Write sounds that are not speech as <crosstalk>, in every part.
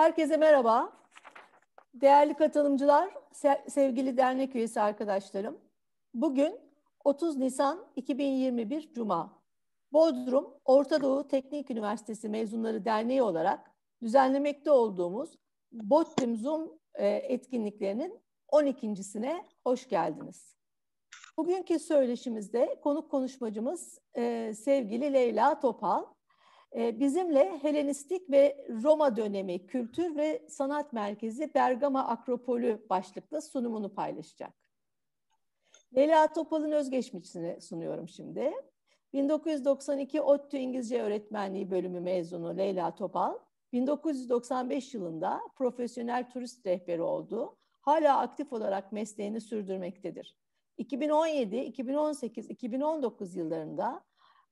Herkese merhaba. Değerli katılımcılar, sevgili dernek üyesi arkadaşlarım. Bugün 30 Nisan 2021 Cuma. Bodrum Orta Doğu Teknik Üniversitesi Mezunları Derneği olarak düzenlemekte olduğumuz Bottim Zoom e, etkinliklerinin 12.sine hoş geldiniz. Bugünkü söyleşimizde konuk konuşmacımız e, sevgili Leyla Topal. E, bizimle Helenistik ve Roma dönemi kültür ve sanat merkezi Bergama Akropolü başlıklı sunumunu paylaşacak. Leyla Topal'ın özgeçmişini sunuyorum şimdi. 1992 ODTÜ İngilizce Öğretmenliği bölümü mezunu Leyla Topal, 1995 yılında profesyonel turist rehberi oldu. Hala aktif olarak mesleğini sürdürmektedir. 2017, 2018, 2019 yıllarında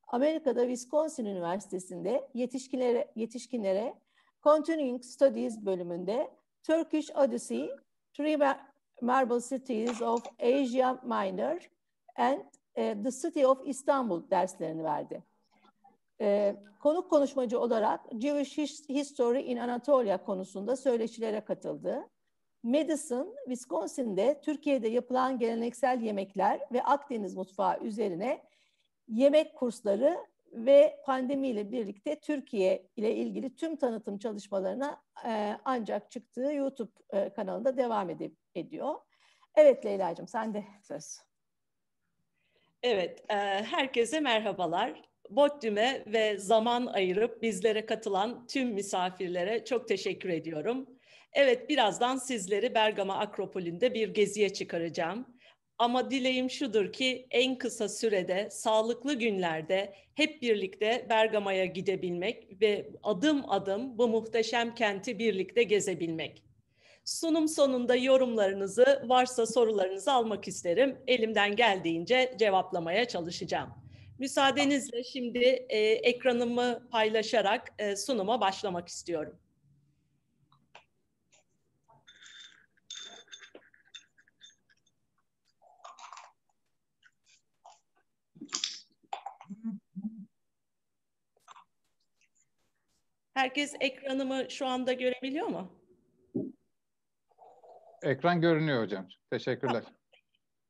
Amerika'da Wisconsin Üniversitesi'nde yetişkinlere, yetişkinlere Continuing Studies bölümünde Turkish Odyssey, Three Marble Cities of Asia Minor and uh, The City of Istanbul derslerini verdi. E, konuk konuşmacı olarak Jewish History in Anatolia konusunda söyleşilere katıldı. Madison, Wisconsin'de Türkiye'de yapılan geleneksel yemekler ve Akdeniz mutfağı üzerine yemek kursları ve pandemiyle birlikte Türkiye ile ilgili tüm tanıtım çalışmalarına e, ancak çıktığı YouTube e, kanalında devam edip, ediyor. Evet Leyla'cığım sen de söz. Evet, e, herkese merhabalar. Bottüm'e ve zaman ayırıp bizlere katılan tüm misafirlere çok teşekkür ediyorum. Evet, birazdan sizleri Bergama Akropolü'nde bir geziye çıkaracağım. Ama dileğim şudur ki en kısa sürede, sağlıklı günlerde hep birlikte Bergama'ya gidebilmek ve adım adım bu muhteşem kenti birlikte gezebilmek. Sunum sonunda yorumlarınızı, varsa sorularınızı almak isterim. Elimden geldiğince cevaplamaya çalışacağım. Müsaadenizle şimdi e, ekranımı paylaşarak e, sunuma başlamak istiyorum. Herkes ekranımı şu anda görebiliyor mu? Ekran görünüyor hocam. Teşekkürler.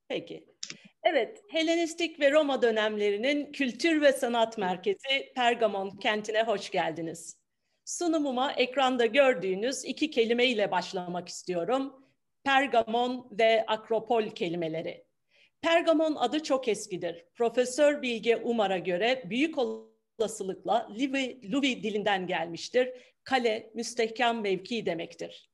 Peki. Evet, Helenistik ve Roma dönemlerinin kültür ve sanat merkezi Pergamon kentine hoş geldiniz. Sunumuma ekranda gördüğünüz iki kelime ile başlamak istiyorum. Pergamon ve Akropol kelimeleri. Pergamon adı çok eskidir. Profesör Bilge Umar'a göre büyük olasılıkla Livi, Luvi dilinden gelmiştir. Kale, müstehkem mevki demektir.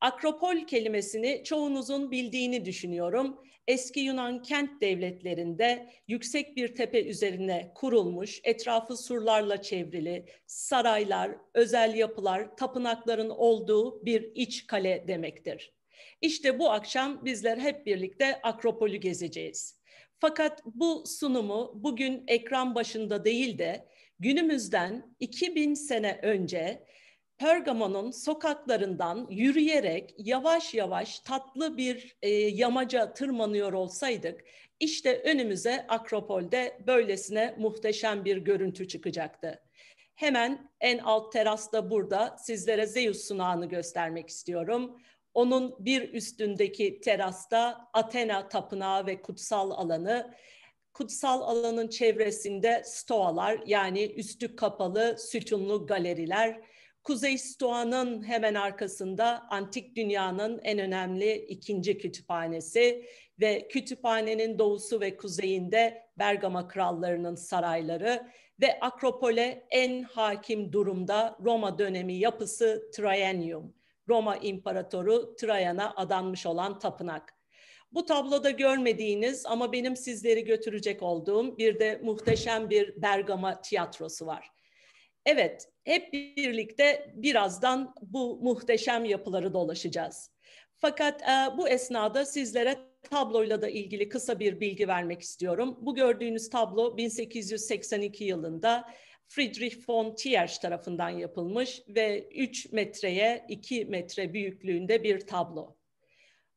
Akropol kelimesini çoğunuzun bildiğini düşünüyorum. Eski Yunan kent devletlerinde yüksek bir tepe üzerine kurulmuş, etrafı surlarla çevrili, saraylar, özel yapılar, tapınakların olduğu bir iç kale demektir. İşte bu akşam bizler hep birlikte Akropol'ü gezeceğiz. Fakat bu sunumu bugün ekran başında değil de günümüzden 2000 sene önce Pergamon'un sokaklarından yürüyerek yavaş yavaş tatlı bir e, yamaca tırmanıyor olsaydık işte önümüze Akropol'de böylesine muhteşem bir görüntü çıkacaktı. Hemen en alt terasta burada sizlere Zeus sunağını göstermek istiyorum. Onun bir üstündeki terasta Athena tapınağı ve kutsal alanı, kutsal alanın çevresinde stoalar yani üstü kapalı sütunlu galeriler, Kuzey Stoa'nın hemen arkasında antik dünyanın en önemli ikinci kütüphanesi ve kütüphanenin doğusu ve kuzeyinde Bergama krallarının sarayları ve Akropol'e en hakim durumda Roma dönemi yapısı Traianium. Roma İmparatoru Trajan'a adanmış olan tapınak. Bu tabloda görmediğiniz ama benim sizleri götürecek olduğum bir de muhteşem bir Bergama tiyatrosu var. Evet, hep birlikte birazdan bu muhteşem yapıları dolaşacağız. Fakat e, bu esnada sizlere tabloyla da ilgili kısa bir bilgi vermek istiyorum. Bu gördüğünüz tablo 1882 yılında Friedrich von Thiersch tarafından yapılmış ve 3 metreye 2 metre büyüklüğünde bir tablo.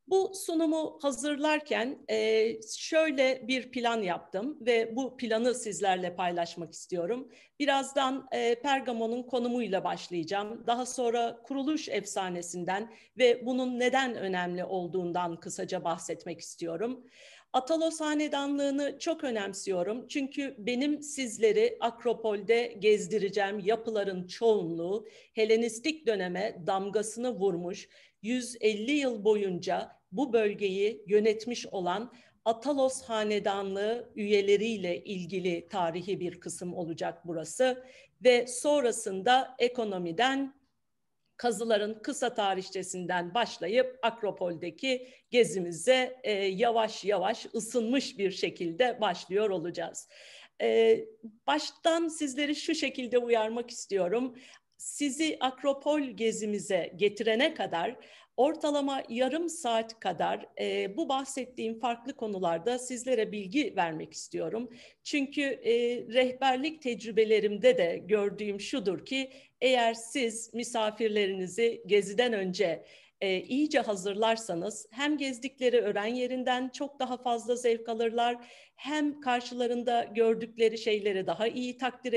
Bu sunumu hazırlarken e, şöyle bir plan yaptım ve bu planı sizlerle paylaşmak istiyorum. Birazdan e, Pergamon'un konumuyla başlayacağım. Daha sonra kuruluş efsanesinden ve bunun neden önemli olduğundan kısaca bahsetmek istiyorum. Atalos Hanedanlığı'nı çok önemsiyorum. Çünkü benim sizleri Akropol'de gezdireceğim yapıların çoğunluğu Helenistik döneme damgasını vurmuş, 150 yıl boyunca bu bölgeyi yönetmiş olan Atalos Hanedanlığı üyeleriyle ilgili tarihi bir kısım olacak burası ve sonrasında ekonomiden kazıların kısa tarihçesinden başlayıp Akropol'deki gezimize e, yavaş yavaş ısınmış bir şekilde başlıyor olacağız. E, baştan sizleri şu şekilde uyarmak istiyorum. Sizi Akropol gezimize getirene kadar ortalama yarım saat kadar e, bu bahsettiğim farklı konularda sizlere bilgi vermek istiyorum. Çünkü e, rehberlik tecrübelerimde de gördüğüm şudur ki eğer siz misafirlerinizi geziden önce e, iyice hazırlarsanız hem gezdikleri öğren yerinden çok daha fazla zevk alırlar hem karşılarında gördükleri şeyleri daha iyi takdir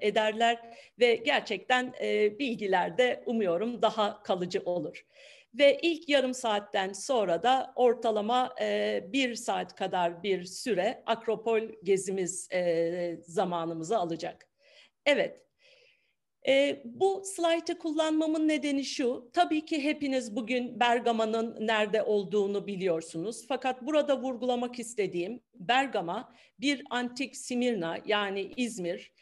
ederler ve gerçekten e, bilgiler de umuyorum daha kalıcı olur. Ve ilk yarım saatten sonra da ortalama e, bir saat kadar bir süre Akropol gezimiz e, zamanımızı alacak. Evet, e, bu slaytı kullanmamın nedeni şu, tabii ki hepiniz bugün Bergama'nın nerede olduğunu biliyorsunuz. Fakat burada vurgulamak istediğim Bergama bir antik Simirna yani İzmir,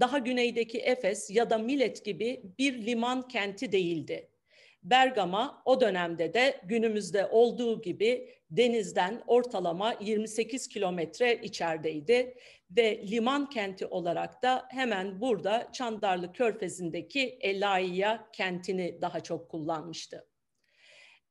daha güneydeki Efes ya da Milet gibi bir liman kenti değildi. Bergama o dönemde de günümüzde olduğu gibi denizden ortalama 28 kilometre içerideydi ve liman kenti olarak da hemen burada Çandarlı Körfezi'ndeki Elaiya kentini daha çok kullanmıştı.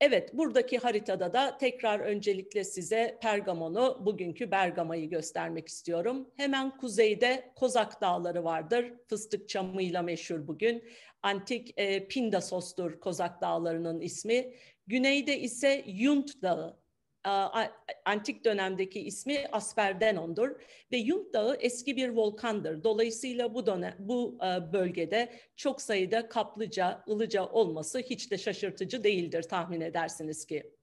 Evet, buradaki haritada da tekrar öncelikle size Pergamon'u, bugünkü Bergama'yı göstermek istiyorum. Hemen kuzeyde Kozak Dağları vardır. Fıstık çamıyla meşhur bugün. Antik e, Pindasos'tur Kozak Dağları'nın ismi. Güneyde ise Yunt Dağı antik dönemdeki ismi Asperdenon'dur ve Yunt Dağı eski bir volkandır. Dolayısıyla bu dönem, bu bölgede çok sayıda kaplıca, ılıca olması hiç de şaşırtıcı değildir tahmin edersiniz ki.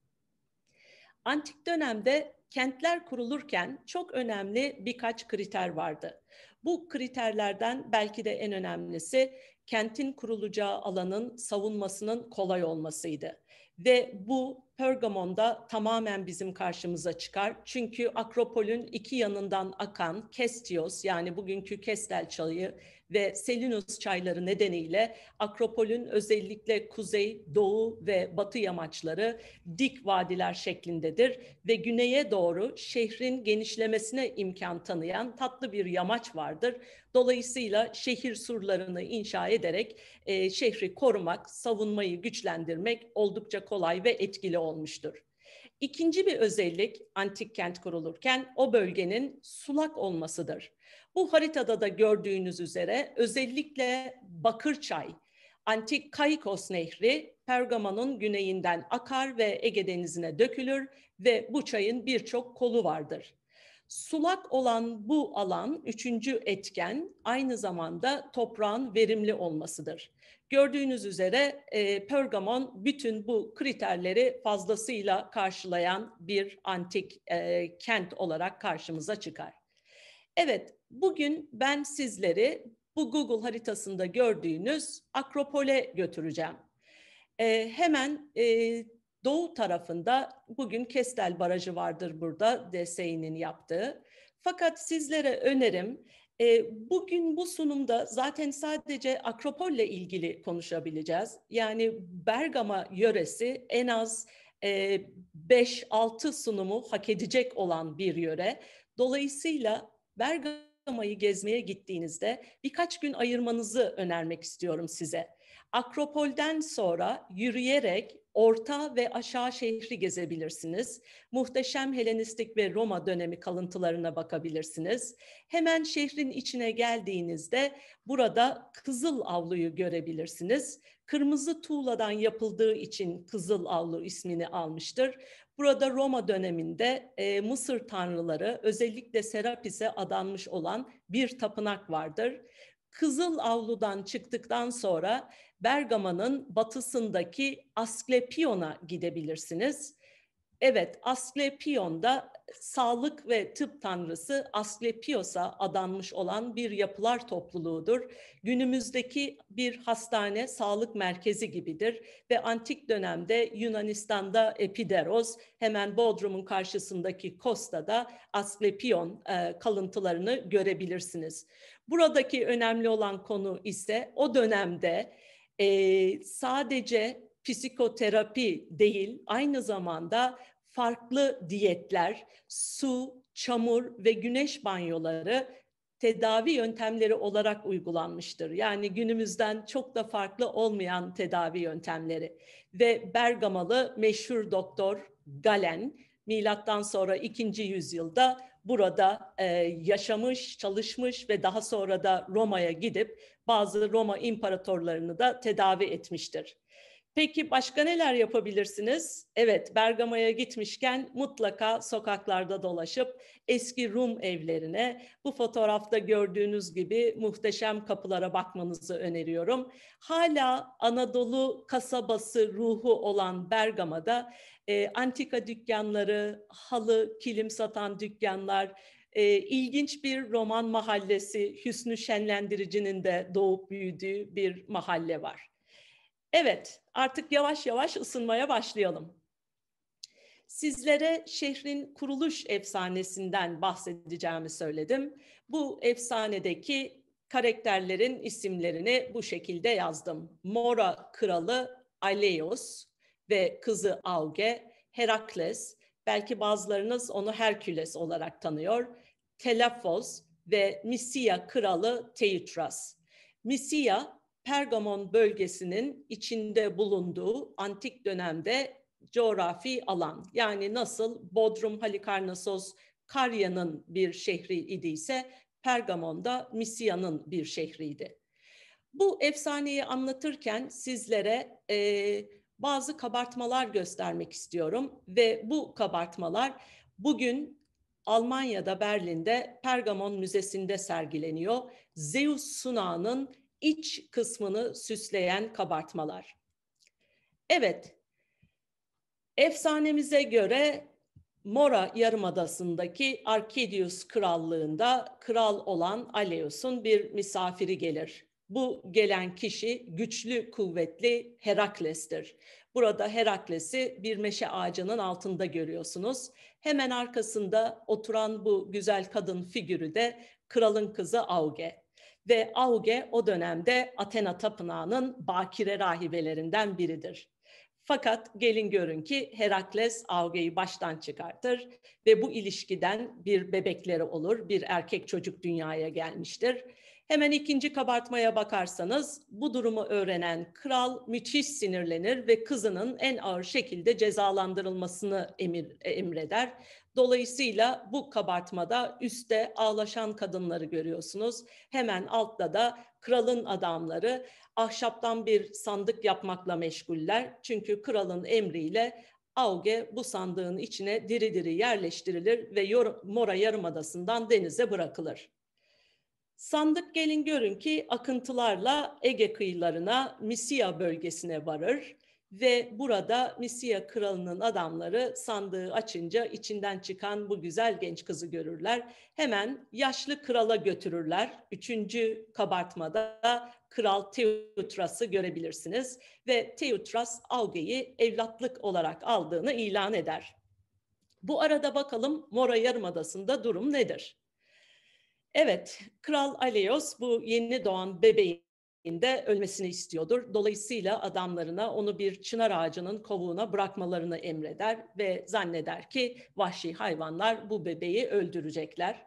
Antik dönemde kentler kurulurken çok önemli birkaç kriter vardı. Bu kriterlerden belki de en önemlisi kentin kurulacağı alanın savunmasının kolay olmasıydı. Ve bu Pergamon'da tamamen bizim karşımıza çıkar. Çünkü Akropol'ün iki yanından akan Kestios yani bugünkü Kestel çayı ve Selinus çayları nedeniyle Akropol'ün özellikle kuzey, doğu ve batı yamaçları dik vadiler şeklindedir ve güneye doğru şehrin genişlemesine imkan tanıyan tatlı bir yamaç vardır. Dolayısıyla şehir surlarını inşa ederek e, şehri korumak, savunmayı güçlendirmek oldukça kolay ve etkili olmuştur. İkinci bir özellik antik kent kurulurken o bölgenin sulak olmasıdır. Bu haritada da gördüğünüz üzere özellikle Bakırçay, antik Kaikos Nehri Pergamon'un güneyinden akar ve Ege Denizi'ne dökülür ve bu çayın birçok kolu vardır. Sulak olan bu alan üçüncü etken aynı zamanda toprağın verimli olmasıdır. Gördüğünüz üzere e, Pergamon bütün bu kriterleri fazlasıyla karşılayan bir antik e, kent olarak karşımıza çıkar. Evet, bugün ben sizleri bu Google haritasında gördüğünüz Akropol'e götüreceğim. E, hemen e, doğu tarafında bugün Kestel Barajı vardır burada DSİ'nin yaptığı. Fakat sizlere önerim e, bugün bu sunumda zaten sadece Akropol'le ilgili konuşabileceğiz. Yani Bergama yöresi en az 5-6 e, sunumu hak edecek olan bir yöre. Dolayısıyla Bergama'yı gezmeye gittiğinizde birkaç gün ayırmanızı önermek istiyorum size. Akropol'den sonra yürüyerek orta ve aşağı şehri gezebilirsiniz. Muhteşem Helenistik ve Roma dönemi kalıntılarına bakabilirsiniz. Hemen şehrin içine geldiğinizde burada Kızıl Avlu'yu görebilirsiniz. Kırmızı tuğladan yapıldığı için Kızıl Avlu ismini almıştır. Burada Roma döneminde e, Mısır tanrıları özellikle Serapis'e adanmış olan bir tapınak vardır. Kızıl Avlu'dan çıktıktan sonra Bergama'nın batısındaki Asklepion'a gidebilirsiniz. Evet, Asklepion'da sağlık ve tıp tanrısı Asklepios'a adanmış olan bir yapılar topluluğudur. Günümüzdeki bir hastane, sağlık merkezi gibidir ve antik dönemde Yunanistan'da Epideros, hemen Bodrum'un karşısındaki Kosta'da Asklepion e, kalıntılarını görebilirsiniz. Buradaki önemli olan konu ise o dönemde e, sadece psikoterapi değil, aynı zamanda farklı diyetler, su, çamur ve güneş banyoları tedavi yöntemleri olarak uygulanmıştır. Yani günümüzden çok da farklı olmayan tedavi yöntemleri. Ve Bergamalı meşhur doktor Galen milattan sonra 2. yüzyılda burada e, yaşamış, çalışmış ve daha sonra da Roma'ya gidip bazı Roma imparatorlarını da tedavi etmiştir. Peki başka neler yapabilirsiniz? Evet, Bergama'ya gitmişken mutlaka sokaklarda dolaşıp eski Rum evlerine, bu fotoğrafta gördüğünüz gibi muhteşem kapılara bakmanızı öneriyorum. Hala Anadolu kasabası ruhu olan Bergama'da e, antika dükkanları, halı, kilim satan dükkanlar, e, ilginç bir roman mahallesi, Hüsnü Şenlendirici'nin de doğup büyüdüğü bir mahalle var. Evet, artık yavaş yavaş ısınmaya başlayalım. Sizlere şehrin kuruluş efsanesinden bahsedeceğimi söyledim. Bu efsanedeki karakterlerin isimlerini bu şekilde yazdım. Mora kralı Aleos ve kızı Auge, Herakles, belki bazılarınız onu Herküles olarak tanıyor, Telafos ve Misya kralı Teutras. Misya Pergamon bölgesinin içinde bulunduğu antik dönemde coğrafi alan. Yani nasıl Bodrum Halikarnassos Karya'nın bir şehri idiyse Pergamon da Misya'nın bir şehriydi. Bu efsaneyi anlatırken sizlere e, bazı kabartmalar göstermek istiyorum ve bu kabartmalar bugün Almanya'da Berlin'de Pergamon Müzesi'nde sergileniyor. Zeus sunağının iç kısmını süsleyen kabartmalar. Evet, efsanemize göre Mora Yarımadası'ndaki Arkadius Krallığında kral olan Aleus'un bir misafiri gelir. Bu gelen kişi güçlü, kuvvetli Herakles'tir. Burada Herakles'i bir meşe ağacının altında görüyorsunuz. Hemen arkasında oturan bu güzel kadın figürü de kralın kızı Auge. Ve Auge o dönemde Athena Tapınağı'nın bakire rahibelerinden biridir. Fakat gelin görün ki Herakles Auge'yi baştan çıkartır ve bu ilişkiden bir bebekleri olur, bir erkek çocuk dünyaya gelmiştir. Hemen ikinci kabartmaya bakarsanız bu durumu öğrenen kral müthiş sinirlenir ve kızının en ağır şekilde cezalandırılmasını emir, emreder. Dolayısıyla bu kabartmada üstte ağlaşan kadınları görüyorsunuz. Hemen altta da kralın adamları ahşaptan bir sandık yapmakla meşguller. Çünkü kralın emriyle Auge bu sandığın içine diri diri yerleştirilir ve Mora Yarımadası'ndan denize bırakılır. Sandık gelin görün ki akıntılarla Ege kıyılarına Misya bölgesine varır ve burada Misya kralının adamları sandığı açınca içinden çıkan bu güzel genç kızı görürler. Hemen yaşlı krala götürürler. Üçüncü kabartmada Kral Teutras'ı görebilirsiniz ve Teutras Auge'yi evlatlık olarak aldığını ilan eder. Bu arada bakalım Mora Yarımadası'nda durum nedir? Evet, Kral Aleos bu yeni doğan bebeğin de ölmesini istiyordur. Dolayısıyla adamlarına onu bir çınar ağacının kovuğuna bırakmalarını emreder ve zanneder ki vahşi hayvanlar bu bebeği öldürecekler.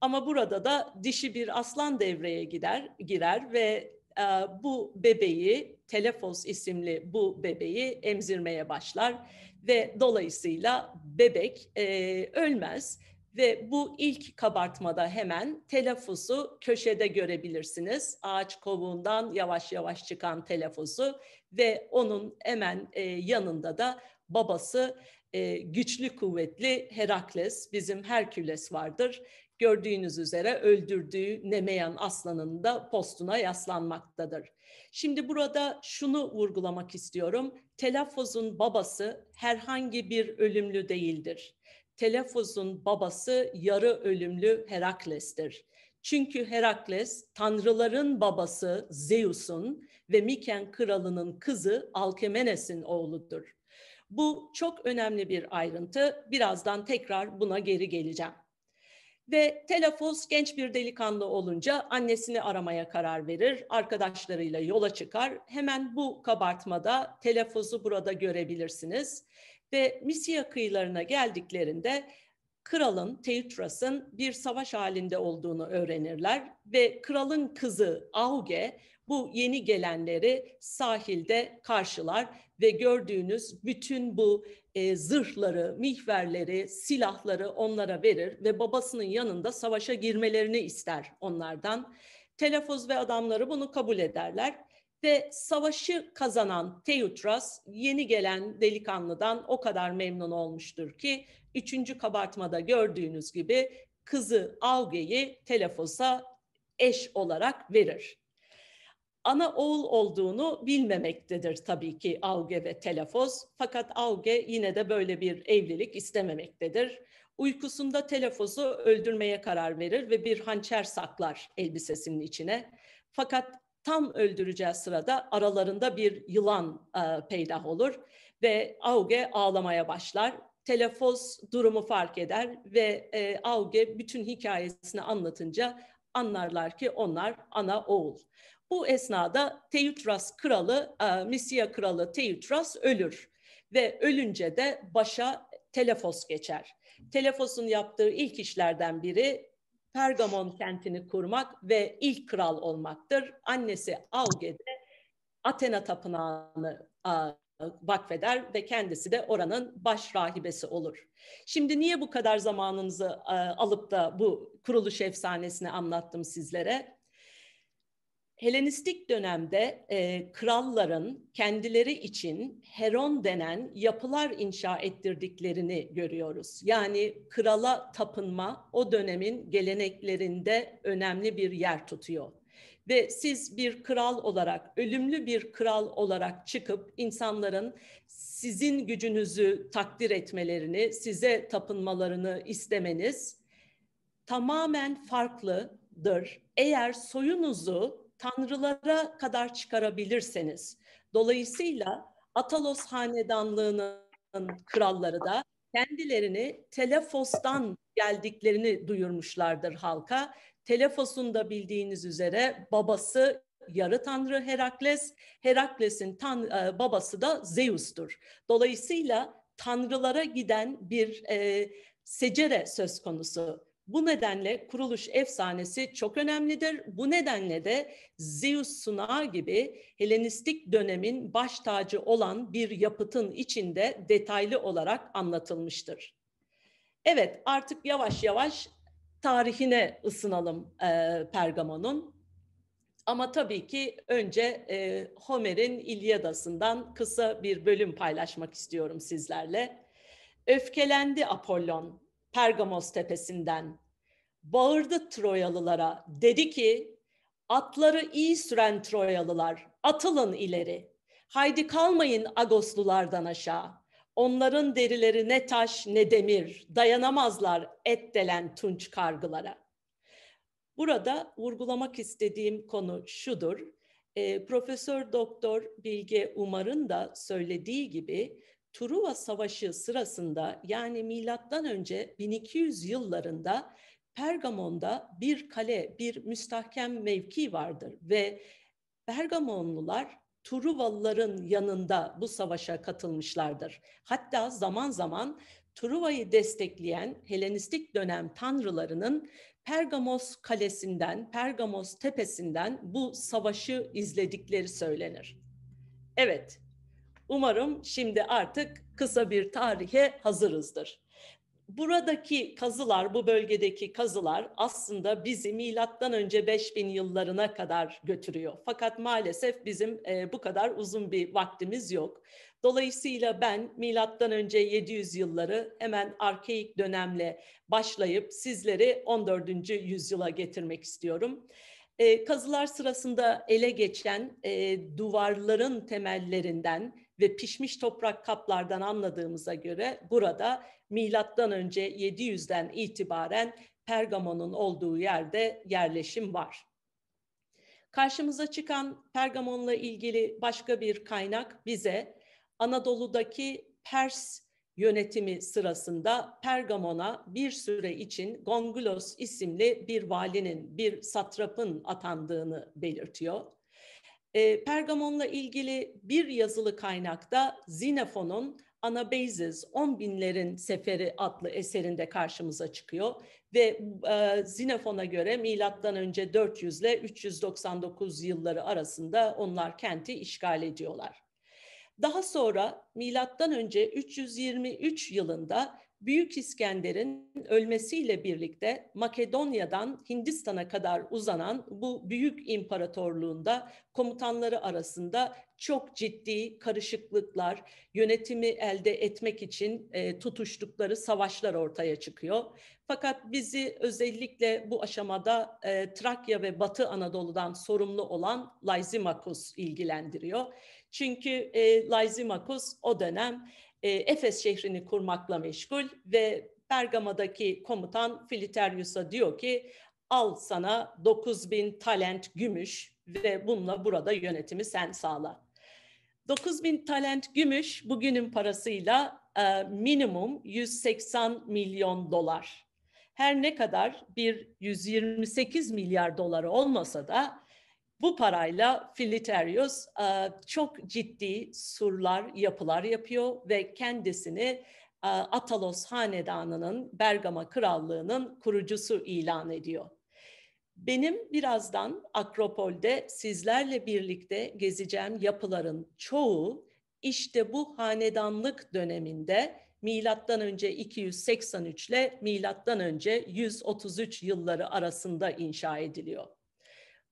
Ama burada da dişi bir aslan devreye gider, girer ve e, bu bebeği, Telefos isimli bu bebeği emzirmeye başlar ve dolayısıyla bebek e, ölmez ve bu ilk kabartmada hemen telaffuzu köşede görebilirsiniz. Ağaç kovuğundan yavaş yavaş çıkan telaffuzu ve onun hemen e, yanında da babası e, güçlü kuvvetli Herakles, bizim Herküles vardır. gördüğünüz üzere öldürdüğü Nemeyan aslanın da postuna yaslanmaktadır. Şimdi burada şunu vurgulamak istiyorum. Telaffuzun babası herhangi bir ölümlü değildir. Telaffuzun babası yarı ölümlü Herakles'tir. Çünkü Herakles tanrıların babası Zeus'un ve Miken kralının kızı Alkemenes'in oğludur. Bu çok önemli bir ayrıntı. Birazdan tekrar buna geri geleceğim. Ve Telefos genç bir delikanlı olunca annesini aramaya karar verir. Arkadaşlarıyla yola çıkar. Hemen bu kabartmada Telefos'u burada görebilirsiniz. Ve Misya kıyılarına geldiklerinde kralın, Teutras'ın bir savaş halinde olduğunu öğrenirler. Ve kralın kızı Auge bu yeni gelenleri sahilde karşılar ve gördüğünüz bütün bu e, zırhları, mihverleri, silahları onlara verir ve babasının yanında savaşa girmelerini ister onlardan. Telefoz ve adamları bunu kabul ederler ve savaşı kazanan Teutras yeni gelen delikanlıdan o kadar memnun olmuştur ki üçüncü kabartmada gördüğünüz gibi kızı Auge'yi Telefos'a eş olarak verir ana oğul olduğunu bilmemektedir tabii ki Auge ve Telefoz. Fakat Auge yine de böyle bir evlilik istememektedir. Uykusunda Telefoz'u öldürmeye karar verir ve bir hançer saklar elbisesinin içine. Fakat tam öldüreceği sırada aralarında bir yılan e, peydah olur ve Auge ağlamaya başlar. Telefoz durumu fark eder ve e, Auge bütün hikayesini anlatınca anlarlar ki onlar ana oğul. Bu esnada Teutras kralı, e, Misya kralı Teutras ölür ve ölünce de başa Telefos geçer. Telefos'un yaptığı ilk işlerden biri Pergamon kentini kurmak ve ilk kral olmaktır. Annesi Auge de Athena tapınağını a, vakfeder ve kendisi de oranın baş rahibesi olur. Şimdi niye bu kadar zamanınızı alıp da bu kuruluş efsanesini anlattım sizlere? Helenistik dönemde e, kralların kendileri için heron denen yapılar inşa ettirdiklerini görüyoruz. Yani krala tapınma o dönemin geleneklerinde önemli bir yer tutuyor. Ve siz bir kral olarak, ölümlü bir kral olarak çıkıp insanların sizin gücünüzü takdir etmelerini, size tapınmalarını istemeniz tamamen farklıdır. Eğer soyunuzu tanrılara kadar çıkarabilirseniz. Dolayısıyla Atalos hanedanlığının kralları da kendilerini Telefos'tan geldiklerini duyurmuşlardır halka. Telefos'un da bildiğiniz üzere babası yarı tanrı Herakles, Herakles'in tan e, babası da Zeus'tur. Dolayısıyla tanrılara giden bir e, secere söz konusu. Bu nedenle kuruluş efsanesi çok önemlidir. Bu nedenle de Zeus sunağı gibi Helenistik dönemin baş tacı olan bir yapıtın içinde detaylı olarak anlatılmıştır. Evet artık yavaş yavaş tarihine ısınalım e, Pergamon'un. Ama tabii ki önce e, Homer'in İlyadası'ndan kısa bir bölüm paylaşmak istiyorum sizlerle. Öfkelendi Apollon, Pergamos tepesinden. Bağırdı Troyalılara. Dedi ki atları iyi süren Troyalılar atılın ileri. Haydi kalmayın Agoslulardan aşağı. Onların derileri ne taş ne demir, dayanamazlar et delen tunç kargılara. Burada vurgulamak istediğim konu şudur. E, Profesör Doktor Bilge Umar'ın da söylediği gibi Truva Savaşı sırasında yani milattan önce 1200 yıllarında Pergamon'da bir kale, bir müstahkem mevki vardır ve Pergamonlular Truvalıların yanında bu savaşa katılmışlardır. Hatta zaman zaman Truva'yı destekleyen Helenistik dönem tanrılarının Pergamos kalesinden, Pergamos tepesinden bu savaşı izledikleri söylenir. Evet, umarım şimdi artık kısa bir tarihe hazırızdır buradaki kazılar, bu bölgedeki kazılar aslında bizi milattan önce 5000 yıllarına kadar götürüyor. Fakat maalesef bizim e, bu kadar uzun bir vaktimiz yok. Dolayısıyla ben milattan önce 700 yılları hemen arkeik dönemle başlayıp sizleri 14. yüzyıla getirmek istiyorum. E, kazılar sırasında ele geçen e, duvarların temellerinden ve pişmiş toprak kaplardan anladığımıza göre burada milattan önce 700'den itibaren Pergamon'un olduğu yerde yerleşim var. Karşımıza çıkan Pergamon'la ilgili başka bir kaynak bize Anadolu'daki Pers yönetimi sırasında Pergamon'a bir süre için Gongulos isimli bir valinin, bir satrapın atandığını belirtiyor. E, Pergamon'la ilgili bir yazılı kaynakta Xenofon'un Anabazes 10 binlerin seferi adlı eserinde karşımıza çıkıyor ve e, Xenofon'a göre milattan önce 400 ile 399 yılları arasında onlar kenti işgal ediyorlar. Daha sonra milattan önce 323 yılında Büyük İskender'in ölmesiyle birlikte Makedonya'dan Hindistan'a kadar uzanan bu büyük imparatorluğunda komutanları arasında çok ciddi karışıklıklar, yönetimi elde etmek için e, tutuştukları savaşlar ortaya çıkıyor. Fakat bizi özellikle bu aşamada e, Trakya ve Batı Anadolu'dan sorumlu olan Lysimachus ilgilendiriyor. Çünkü e, Lysimachus o dönem e, Efes şehrini kurmakla meşgul ve Bergama'daki komutan Filiteryus'a diyor ki al sana 9000 talent gümüş ve bununla burada yönetimi sen sağla. 9000 talent gümüş bugünün parasıyla e, minimum 180 milyon dolar. Her ne kadar bir 128 milyar doları olmasa da bu parayla Filiterius e, çok ciddi surlar, yapılar yapıyor ve kendisini e, Atalos Hanedanı'nın Bergama Krallığı'nın kurucusu ilan ediyor. Benim birazdan Akropol'de sizlerle birlikte gezeceğim yapıların çoğu işte bu hanedanlık döneminde milattan önce 283 ile milattan önce 133 yılları arasında inşa ediliyor.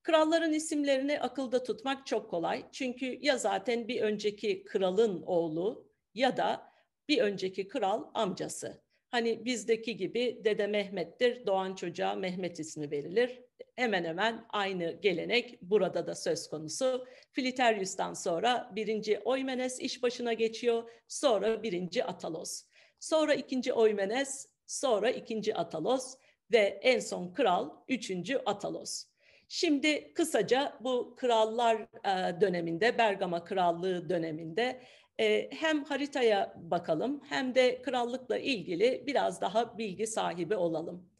Kralların isimlerini akılda tutmak çok kolay. Çünkü ya zaten bir önceki kralın oğlu ya da bir önceki kral amcası. Hani bizdeki gibi Dede Mehmet'tir, doğan çocuğa Mehmet ismi verilir. Hemen hemen aynı gelenek burada da söz konusu. Filiteryus'tan sonra birinci Oymenes iş başına geçiyor, sonra birinci Atalos. Sonra ikinci Oymenes, sonra ikinci Atalos ve en son kral üçüncü Atalos. Şimdi kısaca bu krallar e, döneminde, Bergama Krallığı döneminde e, hem haritaya bakalım hem de krallıkla ilgili biraz daha bilgi sahibi olalım.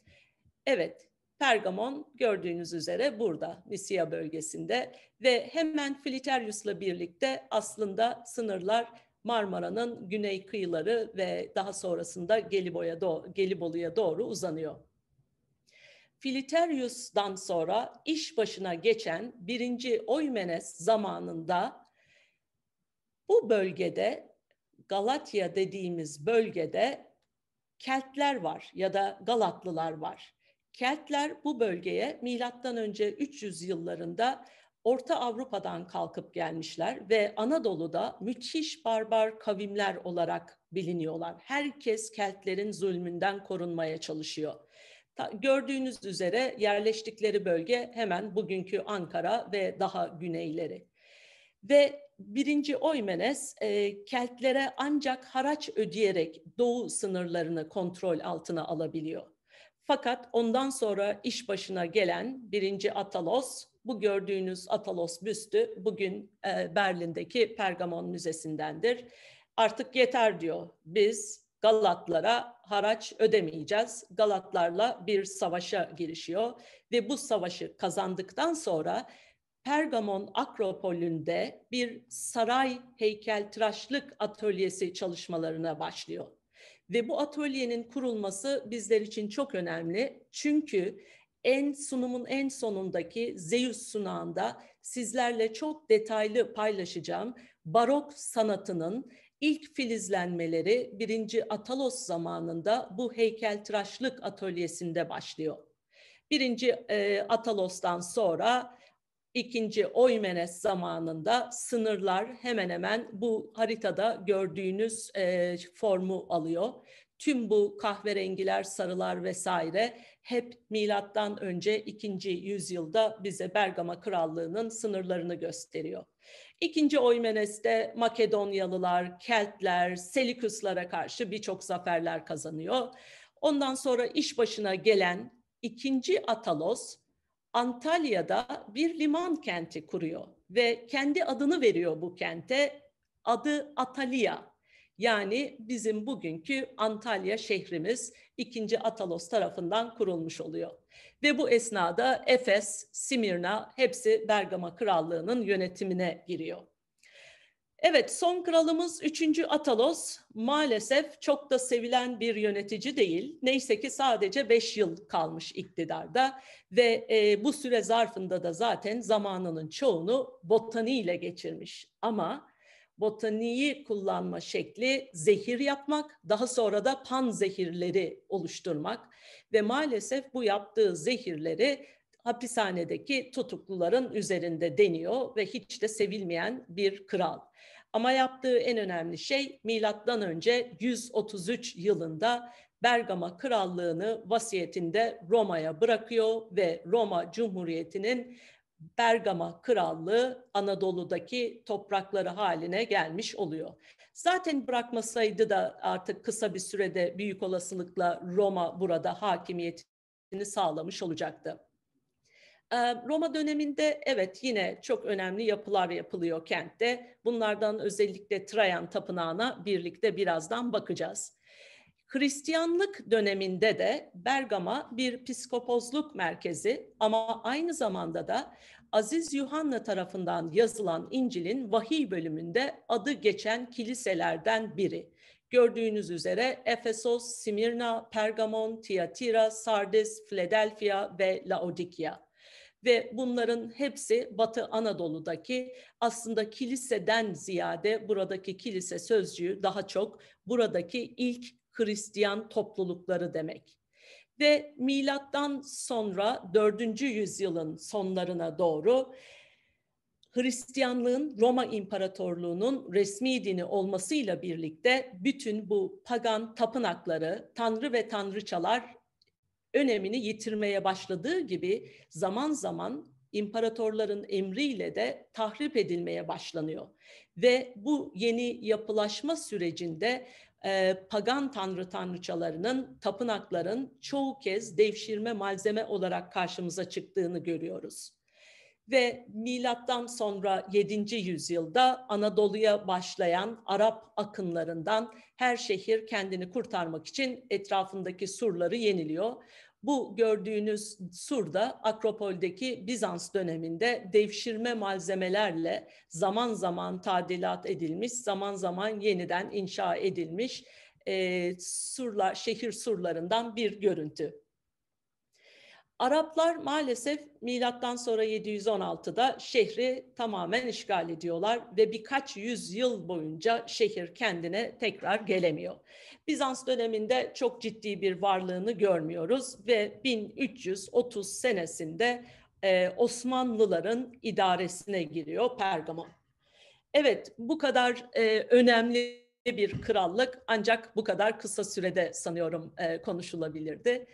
Evet, Pergamon gördüğünüz üzere burada, Nisya bölgesinde ve hemen Filiteryus'la birlikte aslında sınırlar Marmara'nın güney kıyıları ve daha sonrasında Gelibolu'ya doğru, Gelibolu'ya doğru uzanıyor. Filiteryus'dan sonra iş başına geçen birinci Oymenes zamanında bu bölgede Galatya dediğimiz bölgede Keltler var ya da Galatlılar var. Keltler bu bölgeye milattan önce 300 yıllarında Orta Avrupa'dan kalkıp gelmişler ve Anadolu'da müthiş barbar kavimler olarak biliniyorlar. Herkes Keltlerin zulmünden korunmaya çalışıyor. Gördüğünüz üzere yerleştikleri bölge hemen bugünkü Ankara ve daha güneyleri. Ve birinci Oymenes e, Keltlere ancak haraç ödeyerek doğu sınırlarını kontrol altına alabiliyor. Fakat ondan sonra iş başına gelen birinci Atalos, bu gördüğünüz Atalos büstü bugün e, Berlin'deki Pergamon Müzesi'ndendir. Artık yeter diyor. Biz Galatlara haraç ödemeyeceğiz. Galatlarla bir savaşa girişiyor ve bu savaşı kazandıktan sonra Pergamon Akropolü'nde bir saray heykeltıraşlık atölyesi çalışmalarına başlıyor. Ve bu atölyenin kurulması bizler için çok önemli. Çünkü en sunumun en sonundaki Zeus sunağında sizlerle çok detaylı paylaşacağım barok sanatının ilk filizlenmeleri birinci Atalos zamanında bu heykeltıraşlık atölyesinde başlıyor. Birinci e, Atalos'tan sonra İkinci Oymenes zamanında sınırlar hemen hemen bu haritada gördüğünüz e, formu alıyor. Tüm bu kahverengiler, sarılar vesaire hep milattan önce ikinci yüzyılda bize Bergama Krallığı'nın sınırlarını gösteriyor. İkinci Oymenes'te Makedonyalılar, Keltler, Selikuslara karşı birçok zaferler kazanıyor. Ondan sonra iş başına gelen ikinci Atalos Antalya'da bir liman kenti kuruyor ve kendi adını veriyor bu kente. Adı Atalia. Yani bizim bugünkü Antalya şehrimiz 2. Atalos tarafından kurulmuş oluyor. Ve bu esnada Efes, Simirna hepsi Bergama Krallığı'nın yönetimine giriyor. Evet son kralımız 3. Atalos maalesef çok da sevilen bir yönetici değil. Neyse ki sadece 5 yıl kalmış iktidarda ve e, bu süre zarfında da zaten zamanının çoğunu botaniyle geçirmiş. Ama botaniği kullanma şekli zehir yapmak, daha sonra da pan zehirleri oluşturmak ve maalesef bu yaptığı zehirleri hapishanedeki tutukluların üzerinde deniyor ve hiç de sevilmeyen bir kral. Ama yaptığı en önemli şey milattan önce 133 yılında Bergama Krallığını vasiyetinde Roma'ya bırakıyor ve Roma Cumhuriyeti'nin Bergama Krallığı Anadolu'daki toprakları haline gelmiş oluyor. Zaten bırakmasaydı da artık kısa bir sürede büyük olasılıkla Roma burada hakimiyetini sağlamış olacaktı. Roma döneminde evet yine çok önemli yapılar yapılıyor kentte. Bunlardan özellikle Trajan Tapınağı'na birlikte birazdan bakacağız. Hristiyanlık döneminde de Bergama bir psikopozluk merkezi ama aynı zamanda da Aziz Yuhanna tarafından yazılan İncil'in vahiy bölümünde adı geçen kiliselerden biri. Gördüğünüz üzere Efesos, Simirna, Pergamon, Tiatira, Sardis, Philadelphia ve Laodikya ve bunların hepsi Batı Anadolu'daki aslında kiliseden ziyade buradaki kilise sözcüğü daha çok buradaki ilk Hristiyan toplulukları demek. Ve milattan sonra 4. yüzyılın sonlarına doğru Hristiyanlığın Roma İmparatorluğu'nun resmi dini olmasıyla birlikte bütün bu pagan tapınakları, tanrı ve tanrıçalar önemini yitirmeye başladığı gibi zaman zaman imparatorların emriyle de tahrip edilmeye başlanıyor. Ve bu yeni yapılaşma sürecinde e, pagan tanrı tanrıçalarının, tapınakların çoğu kez devşirme malzeme olarak karşımıza çıktığını görüyoruz. Ve milattan sonra 7. yüzyılda Anadolu'ya başlayan Arap akınlarından her şehir kendini kurtarmak için etrafındaki surları yeniliyor. Bu gördüğünüz surda Akropol'deki Bizans döneminde devşirme malzemelerle zaman zaman tadilat edilmiş, zaman zaman yeniden inşa edilmiş e, surlar, şehir surlarından bir görüntü. Araplar maalesef milattan sonra 716'da şehri tamamen işgal ediyorlar ve birkaç yüzyıl boyunca şehir kendine tekrar gelemiyor. Bizans döneminde çok ciddi bir varlığını görmüyoruz ve 1330 senesinde e, Osmanlıların idaresine giriyor Pergamon. Evet bu kadar e, önemli bir krallık ancak bu kadar kısa sürede sanıyorum e, konuşulabilirdi.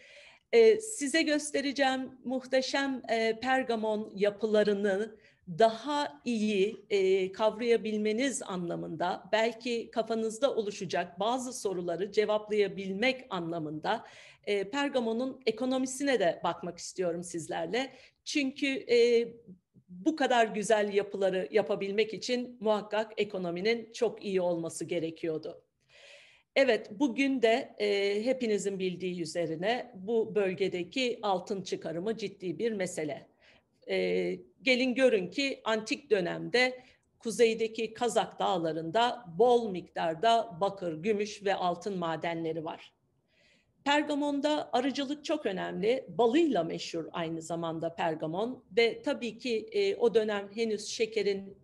E, size göstereceğim muhteşem e, Pergamon yapılarını daha iyi e, kavrayabilmeniz anlamında, belki kafanızda oluşacak bazı soruları cevaplayabilmek anlamında e, Pergamon'un ekonomisine de bakmak istiyorum sizlerle. Çünkü bu kadar güzel yapıları yapabilmek için muhakkak ekonominin çok iyi olması gerekiyordu. Evet, bugün de e, hepinizin bildiği üzerine bu bölgedeki altın çıkarımı ciddi bir mesele. E, gelin görün ki antik dönemde kuzeydeki Kazak dağlarında bol miktarda bakır, gümüş ve altın madenleri var. Pergamon'da arıcılık çok önemli. Balıyla meşhur aynı zamanda Pergamon ve tabii ki e, o dönem henüz şekerin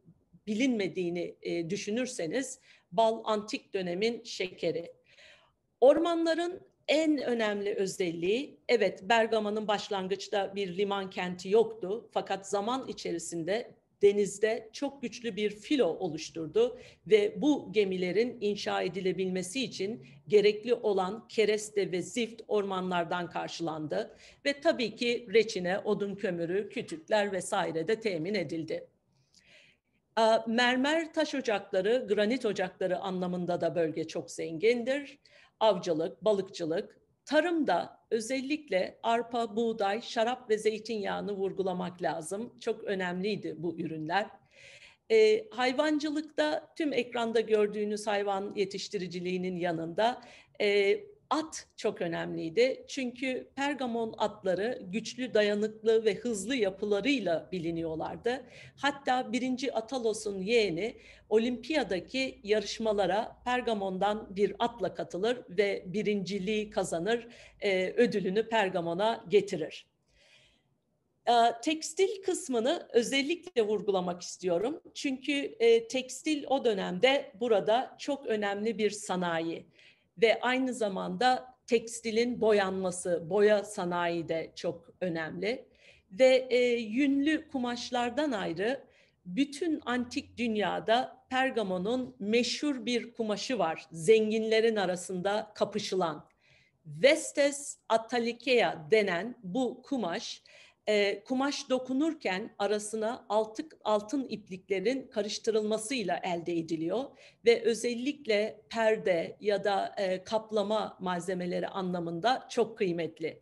bilinmediğini e, düşünürseniz bal antik dönemin şekeri. Ormanların en önemli özelliği, evet Bergama'nın başlangıçta bir liman kenti yoktu fakat zaman içerisinde denizde çok güçlü bir filo oluşturdu ve bu gemilerin inşa edilebilmesi için gerekli olan kereste ve zift ormanlardan karşılandı ve tabii ki reçine, odun kömürü, kütükler vesaire de temin edildi. Mermer taş ocakları, granit ocakları anlamında da bölge çok zengindir. Avcılık, balıkçılık, tarımda özellikle arpa, buğday, şarap ve zeytinyağını vurgulamak lazım. Çok önemliydi bu ürünler. E, hayvancılıkta tüm ekranda gördüğünüz hayvan yetiştiriciliğinin yanında e, at çok önemliydi. Çünkü Pergamon atları güçlü, dayanıklı ve hızlı yapılarıyla biliniyorlardı. Hatta birinci Atalos'un yeğeni olimpiyadaki yarışmalara Pergamon'dan bir atla katılır ve birinciliği kazanır, e, ödülünü Pergamon'a getirir. E, tekstil kısmını özellikle vurgulamak istiyorum. Çünkü e, tekstil o dönemde burada çok önemli bir sanayi ve aynı zamanda tekstilin boyanması, boya sanayi de çok önemli. Ve e, yünlü kumaşlardan ayrı bütün antik dünyada Pergamon'un meşhur bir kumaşı var. Zenginlerin arasında kapışılan. Vestes Atalikea denen bu kumaş e, kumaş dokunurken arasına altı, altın ipliklerin karıştırılmasıyla elde ediliyor ve özellikle perde ya da e, kaplama malzemeleri anlamında çok kıymetli.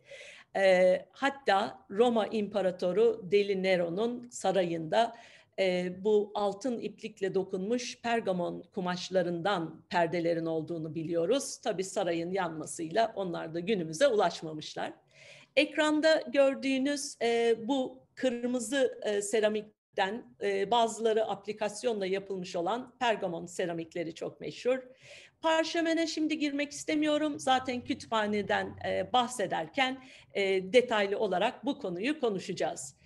E, hatta Roma İmparatoru Deli Nero'nun sarayında e, bu altın iplikle dokunmuş Pergamon kumaşlarından perdelerin olduğunu biliyoruz. Tabi sarayın yanmasıyla onlar da günümüze ulaşmamışlar. Ekranda gördüğünüz e, bu kırmızı e, seramikten e, bazıları aplikasyonla yapılmış olan Pergamon seramikleri çok meşhur. Parşömene şimdi girmek istemiyorum. Zaten kütüphaneden e, bahsederken e, detaylı olarak bu konuyu konuşacağız.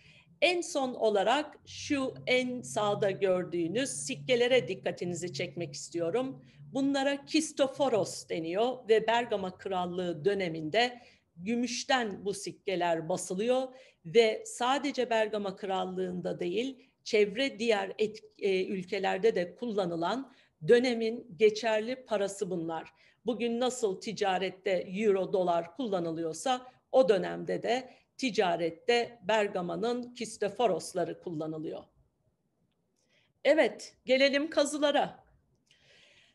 En son olarak şu en sağda gördüğünüz sikkelere dikkatinizi çekmek istiyorum. Bunlara Kistoforos deniyor ve Bergama Krallığı döneminde gümüşten bu sikkeler basılıyor ve sadece Bergama Krallığı'nda değil çevre diğer et, e, ülkelerde de kullanılan dönemin geçerli parası bunlar. Bugün nasıl ticarette euro, dolar kullanılıyorsa o dönemde de ticarette Bergama'nın kisteforosları kullanılıyor. Evet, gelelim kazılara.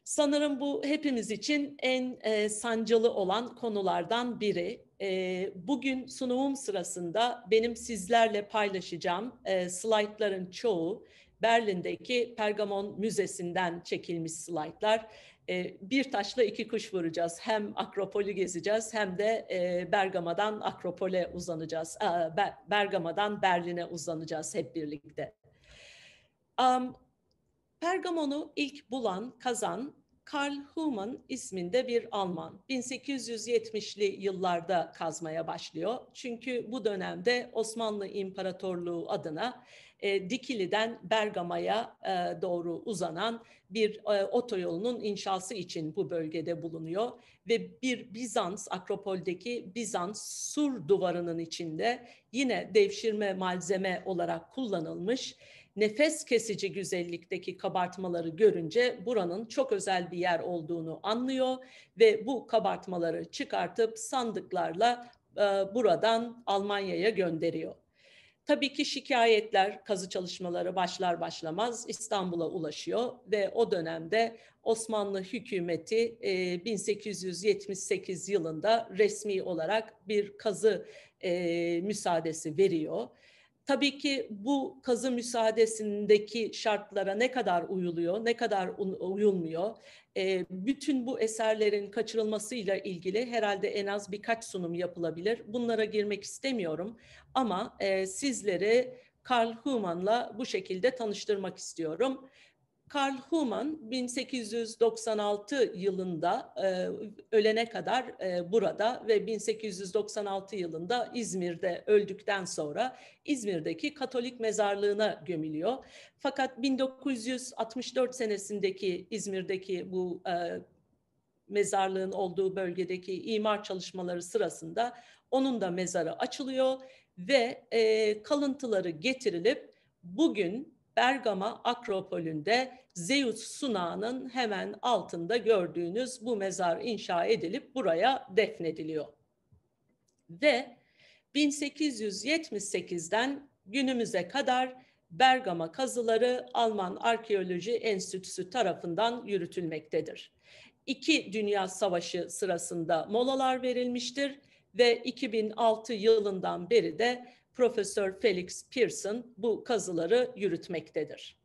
Sanırım bu hepimiz için en e, sancılı olan konulardan biri. E, bugün sunumum sırasında benim sizlerle paylaşacağım e, slaytların çoğu Berlin'deki Pergamon Müzesi'nden çekilmiş slaytlar. E, bir taşla iki kuş vuracağız. Hem Akropol'ü gezeceğiz hem de e, Bergama'dan Akropol'e uzanacağız. E, Bergama'dan Berlin'e uzanacağız hep birlikte. Um, Pergamon'u ilk bulan, kazan Karl Humann isminde bir Alman. 1870'li yıllarda kazmaya başlıyor. Çünkü bu dönemde Osmanlı İmparatorluğu adına e, Dikili'den Bergama'ya e, doğru uzanan bir e, otoyolunun inşası için bu bölgede bulunuyor ve bir Bizans Akropol'deki Bizans sur duvarının içinde yine devşirme malzeme olarak kullanılmış nefes kesici güzellikteki kabartmaları görünce buranın çok özel bir yer olduğunu anlıyor ve bu kabartmaları çıkartıp sandıklarla e, buradan Almanya'ya gönderiyor. Tabii ki şikayetler, kazı çalışmaları başlar başlamaz İstanbul'a ulaşıyor ve o dönemde Osmanlı hükümeti 1878 yılında resmi olarak bir kazı müsaadesi veriyor. Tabii ki bu kazı müsaadesindeki şartlara ne kadar uyuluyor, ne kadar uyulmuyor, e, bütün bu eserlerin kaçırılmasıyla ilgili herhalde en az birkaç sunum yapılabilir. Bunlara girmek istemiyorum ama e, sizleri Karl Humann'la bu şekilde tanıştırmak istiyorum. Karl Humann 1896 yılında e, ölene kadar e, burada ve 1896 yılında İzmir'de öldükten sonra İzmir'deki Katolik mezarlığına gömülüyor. Fakat 1964 senesindeki İzmir'deki bu e, mezarlığın olduğu bölgedeki imar çalışmaları sırasında onun da mezarı açılıyor ve e, kalıntıları getirilip bugün Bergama Akropolü'nde Zeus sunağının hemen altında gördüğünüz bu mezar inşa edilip buraya defnediliyor. Ve 1878'den günümüze kadar Bergama kazıları Alman Arkeoloji Enstitüsü tarafından yürütülmektedir. İki Dünya Savaşı sırasında molalar verilmiştir ve 2006 yılından beri de Profesör Felix Pearson bu kazıları yürütmektedir.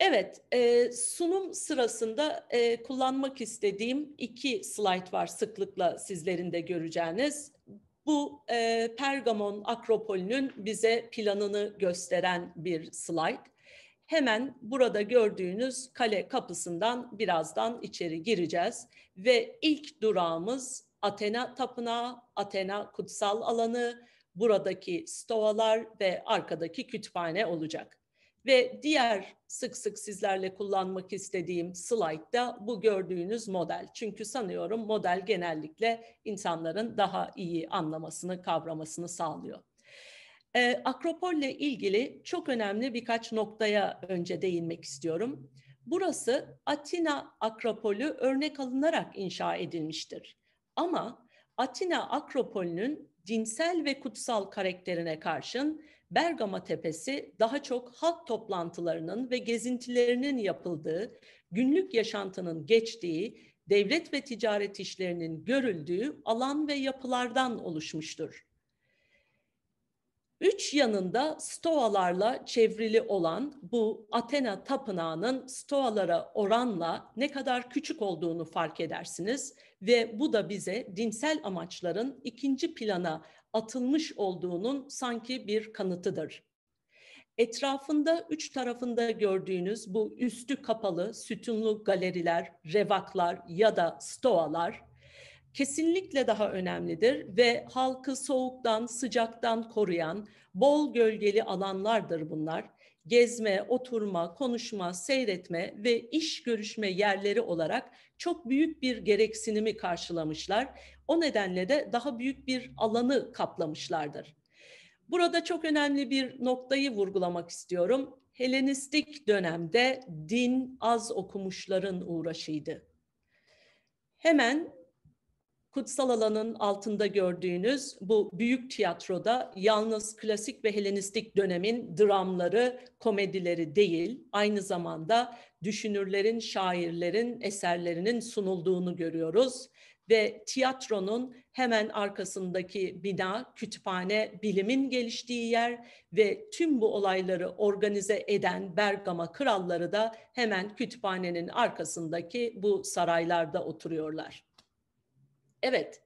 Evet, e, sunum sırasında e, kullanmak istediğim iki slide var sıklıkla sizlerin de göreceğiniz. Bu e, Pergamon Akropolü'nün bize planını gösteren bir slide. Hemen burada gördüğünüz kale kapısından birazdan içeri gireceğiz ve ilk durağımız Athena Tapınağı, Athena Kutsal Alanı, buradaki stoalar ve arkadaki kütüphane olacak. Ve diğer sık sık sizlerle kullanmak istediğim slaytta bu gördüğünüz model. Çünkü sanıyorum model genellikle insanların daha iyi anlamasını, kavramasını sağlıyor. E, Akropol'le ilgili çok önemli birkaç noktaya önce değinmek istiyorum. Burası Atina Akropolü örnek alınarak inşa edilmiştir. Ama Atina Akropolü'nün dinsel ve kutsal karakterine karşın Bergama Tepesi daha çok halk toplantılarının ve gezintilerinin yapıldığı, günlük yaşantının geçtiği, devlet ve ticaret işlerinin görüldüğü alan ve yapılardan oluşmuştur. Üç yanında stoalarla çevrili olan bu Athena tapınağının stoalara oranla ne kadar küçük olduğunu fark edersiniz ve bu da bize dinsel amaçların ikinci plana atılmış olduğunun sanki bir kanıtıdır. Etrafında üç tarafında gördüğünüz bu üstü kapalı sütunlu galeriler, revaklar ya da stoalar kesinlikle daha önemlidir ve halkı soğuktan, sıcaktan koruyan bol gölgeli alanlardır bunlar. Gezme, oturma, konuşma, seyretme ve iş görüşme yerleri olarak çok büyük bir gereksinimi karşılamışlar. O nedenle de daha büyük bir alanı kaplamışlardır. Burada çok önemli bir noktayı vurgulamak istiyorum. Helenistik dönemde din az okumuşların uğraşıydı. Hemen kutsal alanın altında gördüğünüz bu büyük tiyatroda yalnız klasik ve Helenistik dönemin dramları, komedileri değil, aynı zamanda düşünürlerin, şairlerin eserlerinin sunulduğunu görüyoruz ve tiyatronun hemen arkasındaki bina, kütüphane, bilimin geliştiği yer ve tüm bu olayları organize eden Bergama kralları da hemen kütüphanenin arkasındaki bu saraylarda oturuyorlar. Evet,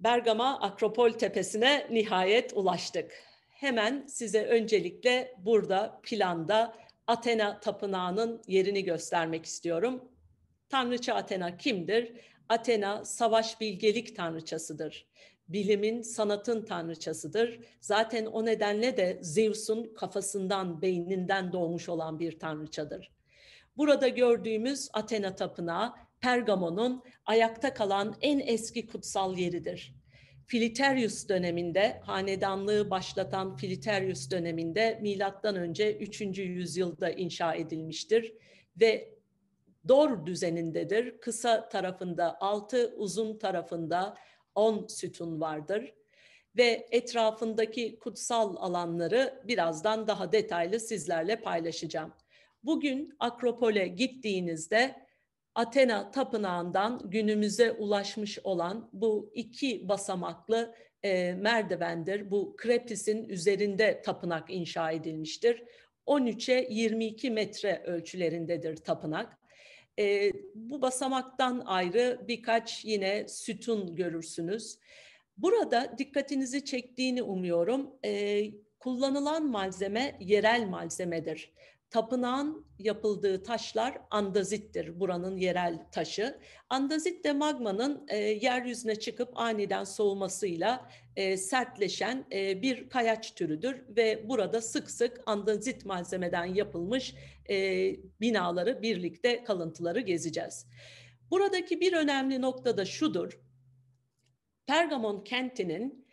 Bergama Akropol Tepesi'ne nihayet ulaştık. Hemen size öncelikle burada planda Athena Tapınağı'nın yerini göstermek istiyorum. Tanrıça Athena kimdir? Athena savaş bilgelik tanrıçasıdır. Bilimin, sanatın tanrıçasıdır. Zaten o nedenle de Zeus'un kafasından, beyninden doğmuş olan bir tanrıçadır. Burada gördüğümüz Athena Tapınağı Pergamon'un ayakta kalan en eski kutsal yeridir. Filiterius döneminde, hanedanlığı başlatan Filiterius döneminde milattan önce 3. yüzyılda inşa edilmiştir ve dor düzenindedir. Kısa tarafında 6, uzun tarafında 10 sütun vardır ve etrafındaki kutsal alanları birazdan daha detaylı sizlerle paylaşacağım. Bugün Akropol'e gittiğinizde Athena tapınağından günümüze ulaşmış olan bu iki basamaklı e, merdivendir. Bu Krepis'in üzerinde tapınak inşa edilmiştir. 13'e 22 metre ölçülerindedir tapınak. E, bu basamaktan ayrı birkaç yine sütun görürsünüz. Burada dikkatinizi çektiğini umuyorum. E, kullanılan malzeme yerel malzemedir. Tapınağın yapıldığı taşlar andazittir, buranın yerel taşı. Andazit de magmanın e, yeryüzüne çıkıp aniden soğumasıyla e, sertleşen e, bir kayaç türüdür ve burada sık sık andazit malzemeden yapılmış e, binaları birlikte kalıntıları gezeceğiz. Buradaki bir önemli nokta da şudur. Pergamon kentinin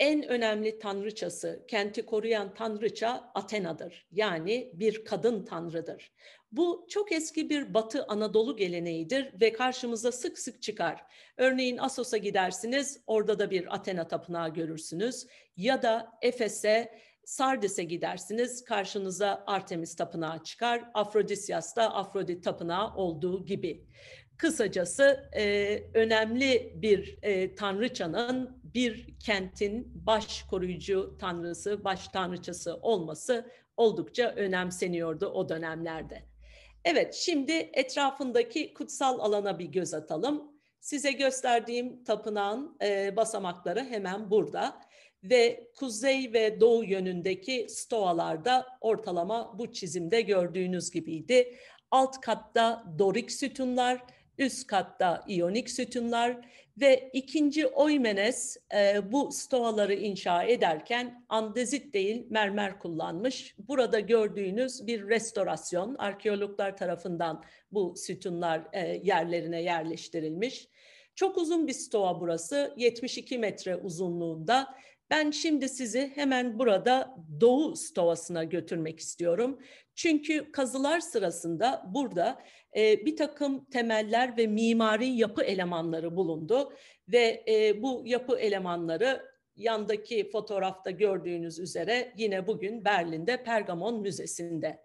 en önemli tanrıçası, kenti koruyan tanrıça Athena'dır. Yani bir kadın tanrıdır. Bu çok eski bir Batı Anadolu geleneğidir ve karşımıza sık sık çıkar. Örneğin Asos'a gidersiniz, orada da bir Athena tapınağı görürsünüz. Ya da Efes'e, Sardis'e gidersiniz, karşınıza Artemis tapınağı çıkar. Afrodisyas'ta Afrodit tapınağı olduğu gibi. Kısacası e, önemli bir e, tanrıçanın bir kentin baş koruyucu tanrısı, baş tanrıçası olması oldukça önemseniyordu o dönemlerde. Evet, şimdi etrafındaki kutsal alana bir göz atalım. Size gösterdiğim tapınağın e, basamakları hemen burada ve kuzey ve doğu yönündeki stoalarda ortalama bu çizimde gördüğünüz gibiydi. Alt katta dorik sütunlar, üst katta iyonik sütunlar ve ikinci Oymenes e, bu stoaları inşa ederken andezit değil mermer kullanmış. Burada gördüğünüz bir restorasyon arkeologlar tarafından bu sütunlar e, yerlerine yerleştirilmiş. Çok uzun bir stoa burası 72 metre uzunluğunda. Ben şimdi sizi hemen burada Doğu Stoası'na götürmek istiyorum. Çünkü kazılar sırasında burada e, bir takım temeller ve mimari yapı elemanları bulundu ve e, bu yapı elemanları yandaki fotoğrafta gördüğünüz üzere yine bugün Berlin'de Pergamon Müzesi'nde.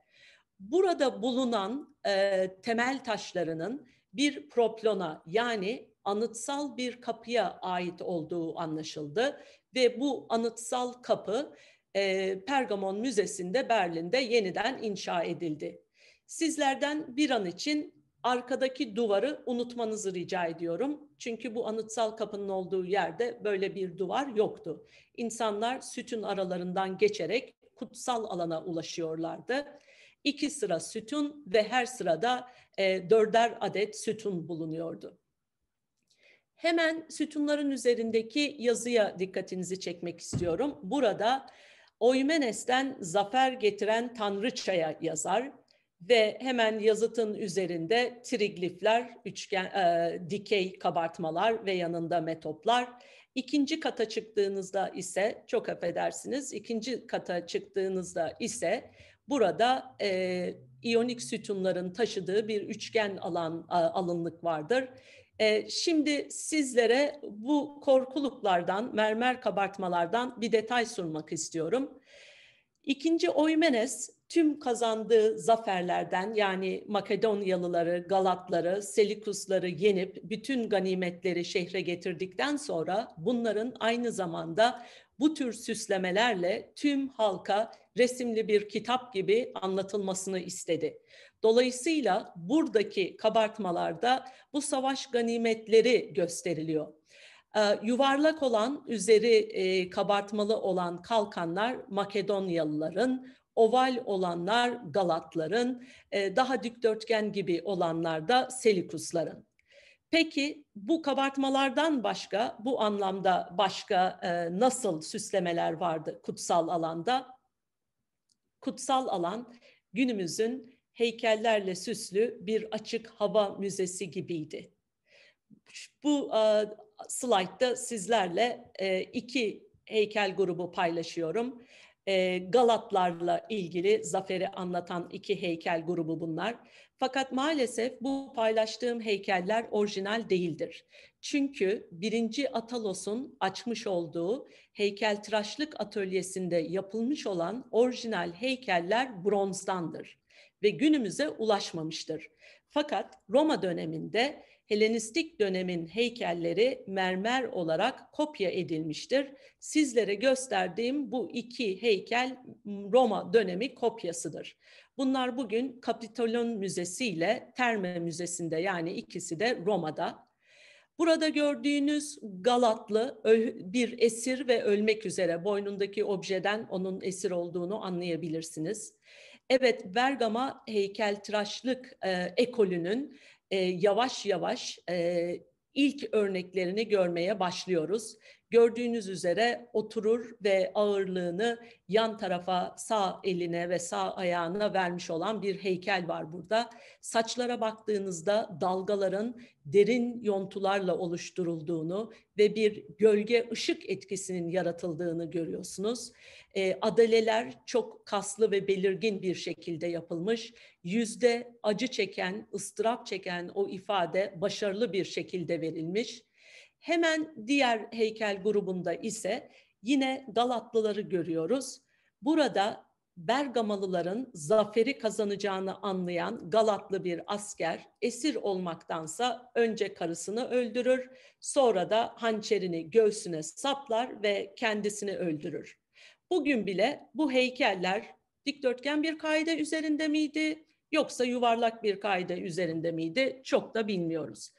Burada bulunan e, temel taşlarının bir proplona yani anıtsal bir kapıya ait olduğu anlaşıldı ve bu anıtsal kapı e, Pergamon Müzesi'nde Berlin'de yeniden inşa edildi. Sizlerden bir an için arkadaki duvarı unutmanızı rica ediyorum. Çünkü bu anıtsal kapının olduğu yerde böyle bir duvar yoktu. İnsanlar sütun aralarından geçerek kutsal alana ulaşıyorlardı. İki sıra sütun ve her sırada e, dörder adet sütun bulunuyordu. Hemen sütunların üzerindeki yazıya dikkatinizi çekmek istiyorum. Burada Oymenes'ten zafer getiren Tanrıçaya yazar ve hemen yazıtın üzerinde triglifler, üçgen, e, dikey kabartmalar ve yanında metoplar. İkinci kata çıktığınızda ise, çok affedersiniz, ikinci kata çıktığınızda ise burada e, iyonik sütunların taşıdığı bir üçgen alan alınlık vardır. E, şimdi sizlere bu korkuluklardan, mermer kabartmalardan bir detay sunmak istiyorum. İkinci Oymenes tüm kazandığı zaferlerden yani Makedonyalıları, Galatları, Selikusları yenip bütün ganimetleri şehre getirdikten sonra bunların aynı zamanda bu tür süslemelerle tüm halka resimli bir kitap gibi anlatılmasını istedi. Dolayısıyla buradaki kabartmalarda bu savaş ganimetleri gösteriliyor. Ee, yuvarlak olan, üzeri e, kabartmalı olan kalkanlar Makedonyalıların, oval olanlar Galatların, e, daha dikdörtgen gibi olanlar da Selikusların. Peki bu kabartmalardan başka, bu anlamda başka e, nasıl süslemeler vardı kutsal alanda? Kutsal alan günümüzün heykellerle süslü bir açık hava müzesi gibiydi. Bu e, slaytta sizlerle iki heykel grubu paylaşıyorum. Galatlarla ilgili zaferi anlatan iki heykel grubu bunlar. Fakat maalesef bu paylaştığım heykeller orijinal değildir. Çünkü birinci Atalos'un açmış olduğu heykeltıraşlık atölyesinde yapılmış olan orijinal heykeller bronzdandır ve günümüze ulaşmamıştır. Fakat Roma döneminde Helenistik dönemin heykelleri mermer olarak kopya edilmiştir. Sizlere gösterdiğim bu iki heykel Roma dönemi kopyasıdır. Bunlar bugün Kapitolon Müzesi ile Terme Müzesi'nde yani ikisi de Roma'da. Burada gördüğünüz Galatlı bir esir ve ölmek üzere boynundaki objeden onun esir olduğunu anlayabilirsiniz. Evet, Bergama heykeltıraşlık e, ekolünün yavaş yavaş ilk örneklerini görmeye başlıyoruz. Gördüğünüz üzere oturur ve ağırlığını yan tarafa sağ eline ve sağ ayağına vermiş olan bir heykel var burada. Saçlara baktığınızda dalgaların derin yontularla oluşturulduğunu ve bir gölge ışık etkisinin yaratıldığını görüyorsunuz. E, adaleler çok kaslı ve belirgin bir şekilde yapılmış. Yüzde acı çeken, ıstırap çeken o ifade başarılı bir şekilde verilmiş. Hemen diğer heykel grubunda ise yine Galatlıları görüyoruz. Burada Bergamalıların zaferi kazanacağını anlayan Galatlı bir asker esir olmaktansa önce karısını öldürür, sonra da hançerini göğsüne saplar ve kendisini öldürür. Bugün bile bu heykeller dikdörtgen bir kaide üzerinde miydi yoksa yuvarlak bir kaide üzerinde miydi çok da bilmiyoruz.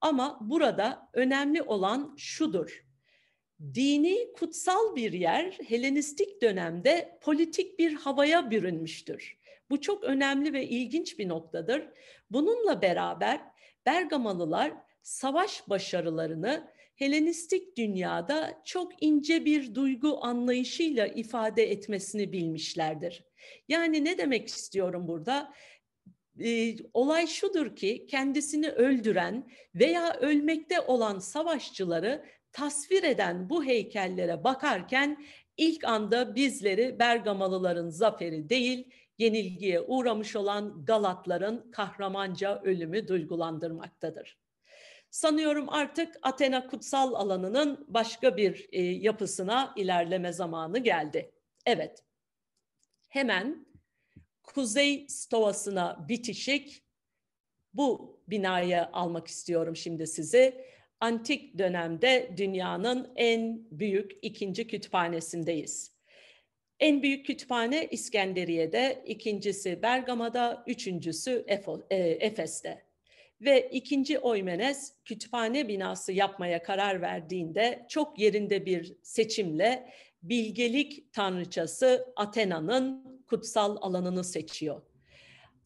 Ama burada önemli olan şudur. Dini kutsal bir yer Helenistik dönemde politik bir havaya bürünmüştür. Bu çok önemli ve ilginç bir noktadır. Bununla beraber Bergamalılar savaş başarılarını Helenistik dünyada çok ince bir duygu anlayışıyla ifade etmesini bilmişlerdir. Yani ne demek istiyorum burada? Olay şudur ki kendisini öldüren veya ölmekte olan savaşçıları tasvir eden bu heykellere bakarken ilk anda bizleri Bergamalıların zaferi değil, yenilgiye uğramış olan Galatların kahramanca ölümü duygulandırmaktadır. Sanıyorum artık Athena kutsal alanının başka bir yapısına ilerleme zamanı geldi. Evet, hemen Kuzey Stovası'na bitişik bu binayı almak istiyorum şimdi sizi. Antik dönemde dünyanın en büyük ikinci kütüphanesindeyiz. En büyük kütüphane İskenderiye'de, ikincisi Bergama'da, üçüncüsü e, Efes'te. Ve ikinci Oymenes kütüphane binası yapmaya karar verdiğinde çok yerinde bir seçimle bilgelik tanrıçası Athena'nın kutsal alanını seçiyor.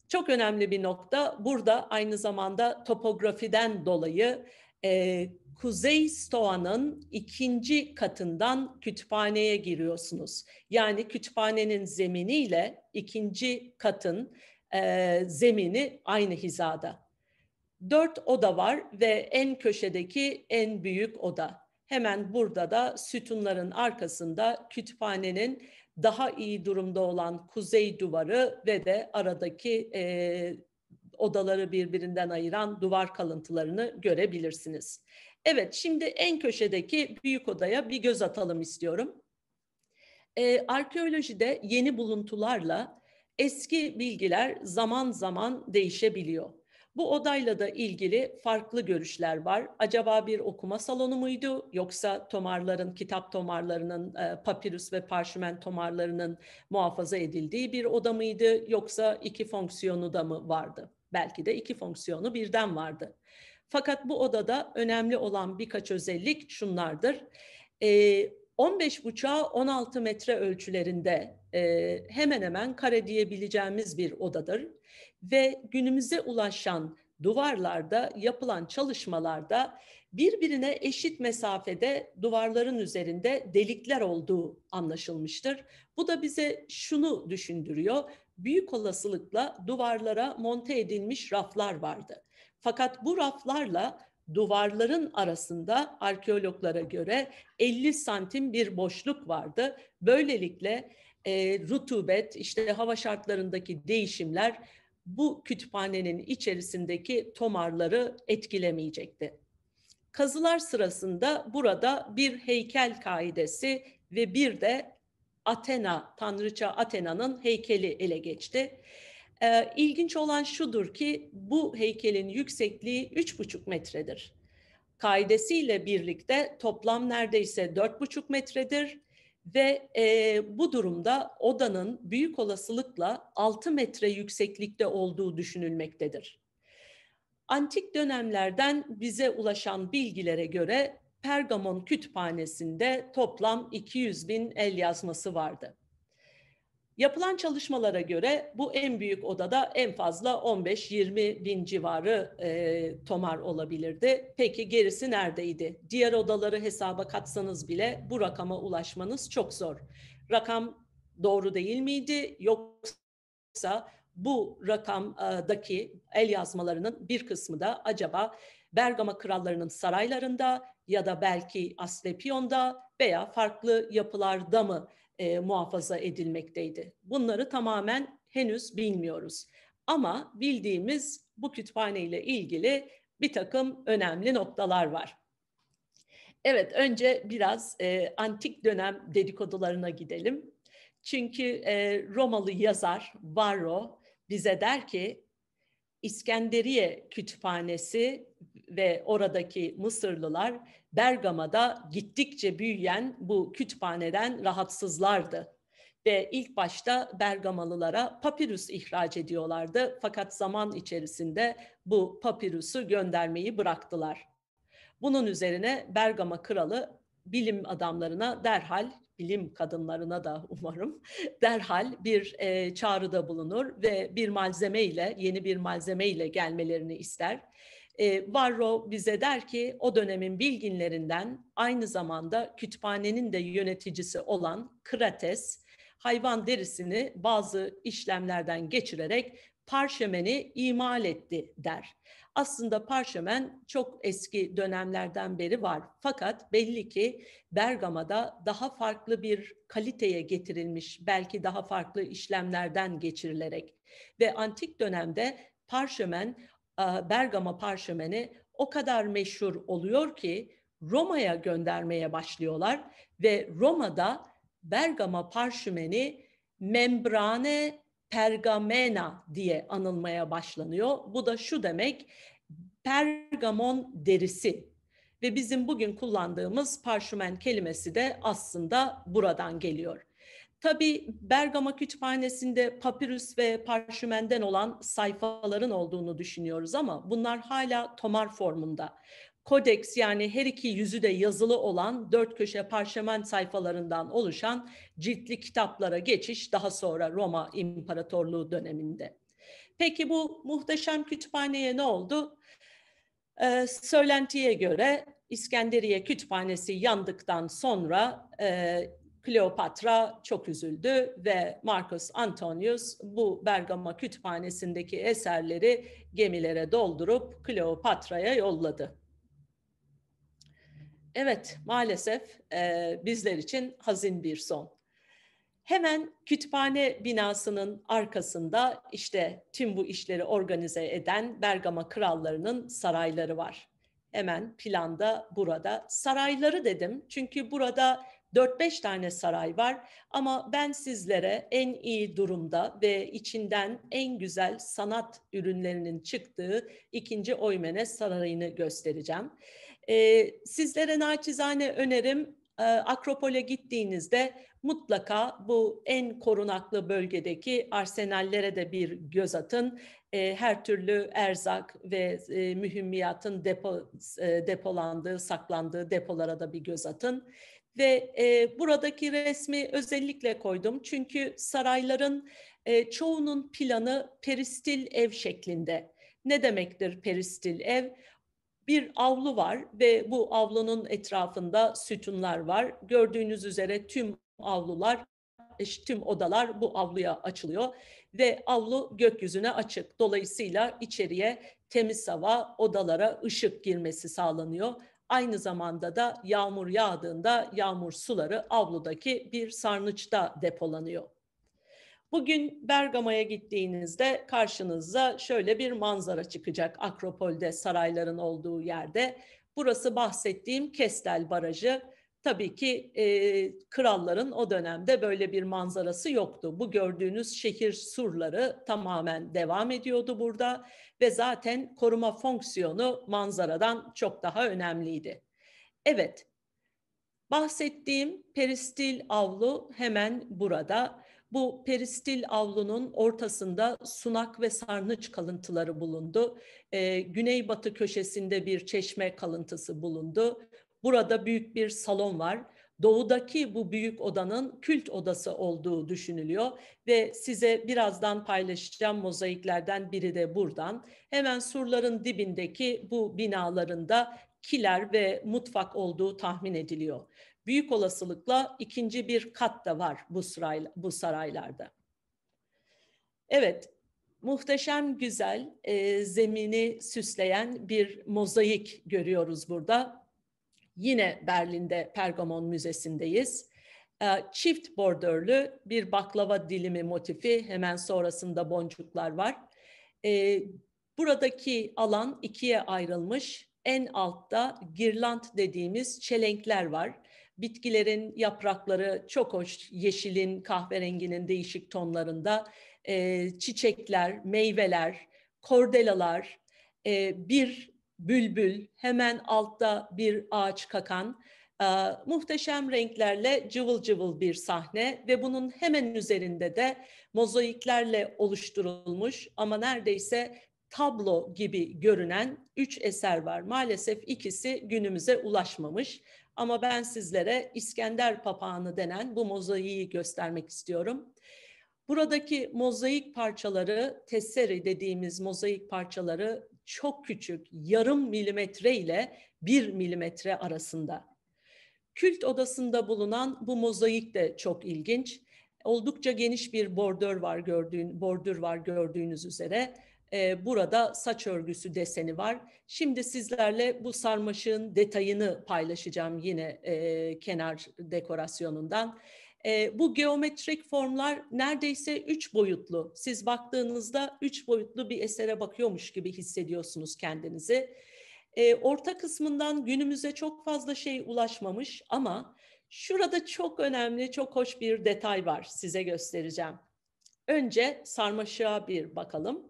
Çok önemli bir nokta burada aynı zamanda topografiden dolayı e, Kuzey Stoa'nın ikinci katından kütüphaneye giriyorsunuz. Yani kütüphanenin zeminiyle ikinci katın e, zemini aynı hizada. Dört oda var ve en köşedeki en büyük oda. Hemen burada da sütunların arkasında kütüphanenin daha iyi durumda olan kuzey duvarı ve de aradaki e, odaları birbirinden ayıran duvar kalıntılarını görebilirsiniz. Evet, şimdi en köşedeki büyük odaya bir göz atalım istiyorum. Ee, arkeolojide yeni buluntularla eski bilgiler zaman zaman değişebiliyor. Bu odayla da ilgili farklı görüşler var. Acaba bir okuma salonu muydu yoksa tomarların, kitap tomarlarının, e, papirüs ve parşümen tomarlarının muhafaza edildiği bir oda mıydı yoksa iki fonksiyonu da mı vardı? Belki de iki fonksiyonu birden vardı. Fakat bu odada önemli olan birkaç özellik şunlardır. E, 15 buçuğa 16 metre ölçülerinde e, hemen hemen kare diyebileceğimiz bir odadır ve günümüze ulaşan duvarlarda yapılan çalışmalarda birbirine eşit mesafede duvarların üzerinde delikler olduğu anlaşılmıştır. Bu da bize şunu düşündürüyor. Büyük olasılıkla duvarlara monte edilmiş raflar vardı. Fakat bu raflarla duvarların arasında arkeologlara göre 50 santim bir boşluk vardı. Böylelikle e, rutubet, işte hava şartlarındaki değişimler bu kütüphanenin içerisindeki tomarları etkilemeyecekti. Kazılar sırasında burada bir heykel kaidesi ve bir de Athena, tanrıça Athena'nın heykeli ele geçti. Ee, ilginç olan şudur ki bu heykelin yüksekliği üç buçuk metredir. Kaidesiyle birlikte toplam neredeyse dört buçuk metredir ve e, bu durumda odanın büyük olasılıkla 6 metre yükseklikte olduğu düşünülmektedir. Antik dönemlerden bize ulaşan bilgilere göre Pergamon kütüphanesinde toplam 200 bin el yazması vardı. Yapılan çalışmalara göre bu en büyük odada en fazla 15-20 bin civarı e, tomar olabilirdi. Peki gerisi neredeydi? Diğer odaları hesaba katsanız bile bu rakama ulaşmanız çok zor. Rakam doğru değil miydi? Yoksa bu rakamdaki el yazmalarının bir kısmı da acaba Bergama krallarının saraylarında ya da belki Aslepion'da veya farklı yapılarda mı e, muhafaza edilmekteydi. Bunları tamamen henüz bilmiyoruz. Ama bildiğimiz bu kütüphane ile ilgili bir takım önemli noktalar var. Evet, önce biraz e, antik dönem dedikodularına gidelim. Çünkü e, Romalı yazar Varro bize der ki İskenderiye Kütüphanesi ve oradaki Mısırlılar Bergama'da gittikçe büyüyen bu kütüphaneden rahatsızlardı. Ve ilk başta Bergamalılara papirüs ihraç ediyorlardı. Fakat zaman içerisinde bu papirüsü göndermeyi bıraktılar. Bunun üzerine Bergama kralı bilim adamlarına derhal, bilim kadınlarına da <laughs> umarım, derhal bir e, çağrıda bulunur ve bir malzeme ile, yeni bir malzeme ile gelmelerini ister e, Varro bize der ki o dönemin bilginlerinden aynı zamanda kütüphanenin de yöneticisi olan Krates hayvan derisini bazı işlemlerden geçirerek parşömeni imal etti der. Aslında parşömen çok eski dönemlerden beri var. Fakat belli ki Bergama'da daha farklı bir kaliteye getirilmiş, belki daha farklı işlemlerden geçirilerek ve antik dönemde parşömen Bergama parşömeni o kadar meşhur oluyor ki Roma'ya göndermeye başlıyorlar ve Roma'da Bergama parşömeni membrane pergamena diye anılmaya başlanıyor. Bu da şu demek Pergamon derisi ve bizim bugün kullandığımız parşömen kelimesi de aslında buradan geliyor. Tabii Bergama Kütüphanesi'nde papirüs ve parşümenden olan sayfaların olduğunu düşünüyoruz ama bunlar hala tomar formunda. Kodeks yani her iki yüzü de yazılı olan dört köşe parşömen sayfalarından oluşan ciltli kitaplara geçiş daha sonra Roma İmparatorluğu döneminde. Peki bu muhteşem kütüphaneye ne oldu? Ee, söylentiye göre İskenderiye Kütüphanesi yandıktan sonra e, Kleopatra çok üzüldü ve Marcus Antonius bu Bergama kütüphanesindeki eserleri gemilere doldurup Kleopatra'ya yolladı. Evet, maalesef e, bizler için hazin bir son. Hemen kütüphane binasının arkasında işte tüm bu işleri organize eden Bergama krallarının sarayları var. Hemen planda burada sarayları dedim çünkü burada 4-5 tane saray var ama ben sizlere en iyi durumda ve içinden en güzel sanat ürünlerinin çıktığı ikinci Oymene Sarayı'nı göstereceğim. Ee, sizlere naçizane önerim e, Akropol'e gittiğinizde mutlaka bu en korunaklı bölgedeki arsenallere de bir göz atın. E, her türlü erzak ve e, mühimmiyatın depo, e, depolandığı, saklandığı depolara da bir göz atın. Ve e, buradaki resmi özellikle koydum çünkü sarayların e, çoğunun planı peristil ev şeklinde. Ne demektir peristil ev? Bir avlu var ve bu avlunun etrafında sütunlar var. Gördüğünüz üzere tüm avlular, tüm odalar bu avluya açılıyor ve avlu gökyüzüne açık. Dolayısıyla içeriye temiz hava, odalara ışık girmesi sağlanıyor. Aynı zamanda da yağmur yağdığında yağmur suları avludaki bir sarnıçta depolanıyor. Bugün Bergama'ya gittiğinizde karşınıza şöyle bir manzara çıkacak Akropol'de sarayların olduğu yerde. Burası bahsettiğim Kestel Barajı. Tabii ki e, kralların o dönemde böyle bir manzarası yoktu. Bu gördüğünüz şehir surları tamamen devam ediyordu burada ve zaten koruma fonksiyonu manzaradan çok daha önemliydi. Evet, bahsettiğim peristil avlu hemen burada. Bu peristil avlunun ortasında sunak ve sarnıç kalıntıları bulundu. Ee, güneybatı köşesinde bir çeşme kalıntısı bulundu. Burada büyük bir salon var. doğudaki bu büyük odanın kült odası olduğu düşünülüyor ve size birazdan paylaşacağım mozaiklerden biri de buradan. Hemen surların dibindeki bu binalarında kiler ve mutfak olduğu tahmin ediliyor. Büyük olasılıkla ikinci bir kat da var bu, sarayla, bu saraylarda. Evet, muhteşem güzel e, zemini süsleyen bir mozaik görüyoruz burada. Yine Berlin'de Pergamon Müzesi'ndeyiz. E, çift bordörlü bir baklava dilimi motifi hemen sonrasında boncuklar var. E, buradaki alan ikiye ayrılmış. En altta girland dediğimiz çelenkler var. Bitkilerin yaprakları çok hoş yeşilin, kahverenginin değişik tonlarında e, çiçekler, meyveler, kordelalar, bir bülbül, hemen altta bir ağaç kakan, e, muhteşem renklerle cıvıl cıvıl bir sahne ve bunun hemen üzerinde de mozaiklerle oluşturulmuş ama neredeyse tablo gibi görünen üç eser var. Maalesef ikisi günümüze ulaşmamış ama ben sizlere İskender papağanı denen bu mozaiği göstermek istiyorum. Buradaki mozaik parçaları, tesseri dediğimiz mozaik parçaları çok küçük, yarım milimetre ile bir milimetre arasında. Kült odasında bulunan bu mozaik de çok ilginç. Oldukça geniş bir bordür var gördüğün bordür var gördüğünüz üzere. Ee, burada saç örgüsü deseni var. Şimdi sizlerle bu sarmaşığın detayını paylaşacağım yine e, kenar dekorasyonundan. E, bu geometrik formlar neredeyse üç boyutlu. Siz baktığınızda üç boyutlu bir esere bakıyormuş gibi hissediyorsunuz kendinizi. E, orta kısmından günümüze çok fazla şey ulaşmamış ama şurada çok önemli, çok hoş bir detay var size göstereceğim. Önce sarmaşığa bir bakalım.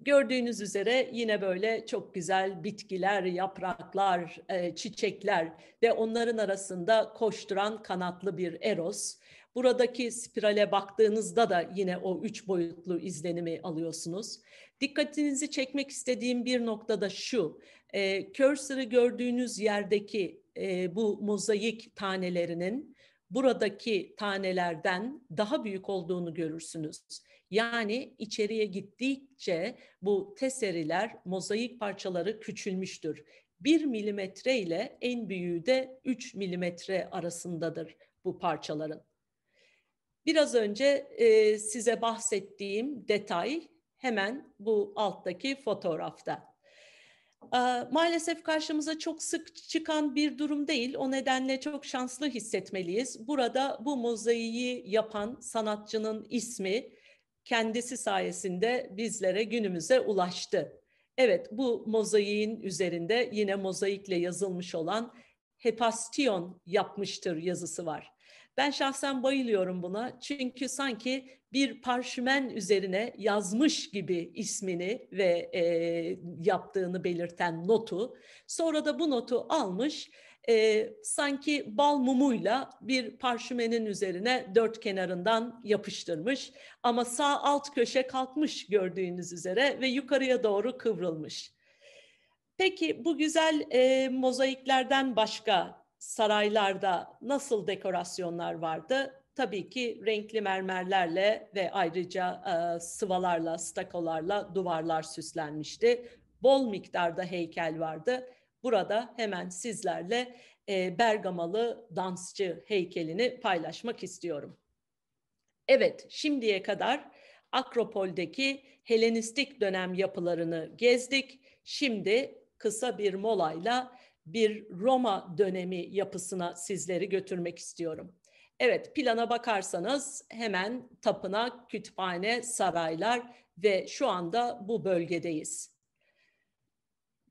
Gördüğünüz üzere yine böyle çok güzel bitkiler, yapraklar, e, çiçekler ve onların arasında koşturan kanatlı bir eros. Buradaki spirale baktığınızda da yine o üç boyutlu izlenimi alıyorsunuz. Dikkatinizi çekmek istediğim bir nokta da şu. E, cursor'ı gördüğünüz yerdeki e, bu mozaik tanelerinin buradaki tanelerden daha büyük olduğunu görürsünüz. Yani içeriye gittikçe bu teseriler, mozaik parçaları küçülmüştür. 1 milimetre ile en büyüğü de 3 milimetre arasındadır bu parçaların. Biraz önce e, size bahsettiğim detay hemen bu alttaki fotoğrafta. Maalesef karşımıza çok sık çıkan bir durum değil. O nedenle çok şanslı hissetmeliyiz. Burada bu mozaiği yapan sanatçının ismi kendisi sayesinde bizlere günümüze ulaştı. Evet bu mozaiğin üzerinde yine mozaikle yazılmış olan Hepastion yapmıştır yazısı var. Ben şahsen bayılıyorum buna çünkü sanki bir parşümen üzerine yazmış gibi ismini ve e, yaptığını belirten notu. Sonra da bu notu almış e, sanki bal mumuyla bir parşümenin üzerine dört kenarından yapıştırmış. Ama sağ alt köşe kalkmış gördüğünüz üzere ve yukarıya doğru kıvrılmış. Peki bu güzel e, mozaiklerden başka saraylarda nasıl dekorasyonlar vardı? Tabii ki renkli mermerlerle ve ayrıca e, sıvalarla, stakolarla duvarlar süslenmişti. Bol miktarda heykel vardı Burada hemen sizlerle e, Bergamalı dansçı heykelini paylaşmak istiyorum. Evet, şimdiye kadar Akropol'deki Helenistik dönem yapılarını gezdik. Şimdi kısa bir molayla bir Roma dönemi yapısına sizleri götürmek istiyorum. Evet, plana bakarsanız hemen tapınak, kütüphane, saraylar ve şu anda bu bölgedeyiz.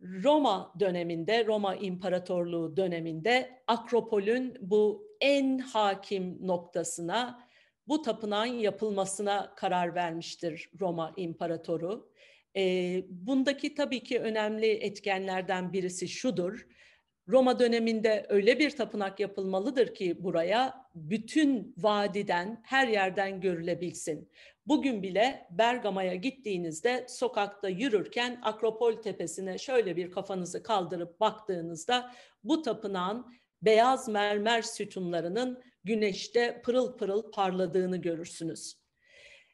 Roma döneminde, Roma İmparatorluğu döneminde Akropol'ün bu en hakim noktasına bu tapınağın yapılmasına karar vermiştir Roma İmparatoru. E, bundaki tabii ki önemli etkenlerden birisi şudur. Roma döneminde öyle bir tapınak yapılmalıdır ki buraya bütün vadiden, her yerden görülebilsin. Bugün bile Bergama'ya gittiğinizde sokakta yürürken Akropol tepesine şöyle bir kafanızı kaldırıp baktığınızda bu tapınağın beyaz mermer sütunlarının güneşte pırıl pırıl parladığını görürsünüz.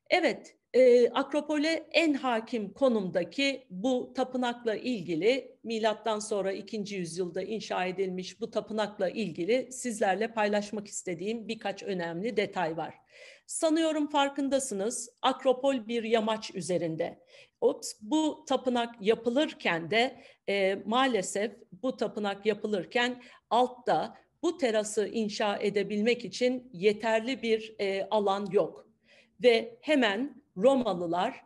Evet, e, Akropol'e en hakim konumdaki bu tapınakla ilgili milattan sonra 2. yüzyılda inşa edilmiş bu tapınakla ilgili sizlerle paylaşmak istediğim birkaç önemli detay var. Sanıyorum farkındasınız Akropol bir yamaç üzerinde. Bu tapınak yapılırken de e, maalesef bu tapınak yapılırken altta bu terası inşa edebilmek için yeterli bir e, alan yok. Ve hemen Romalılar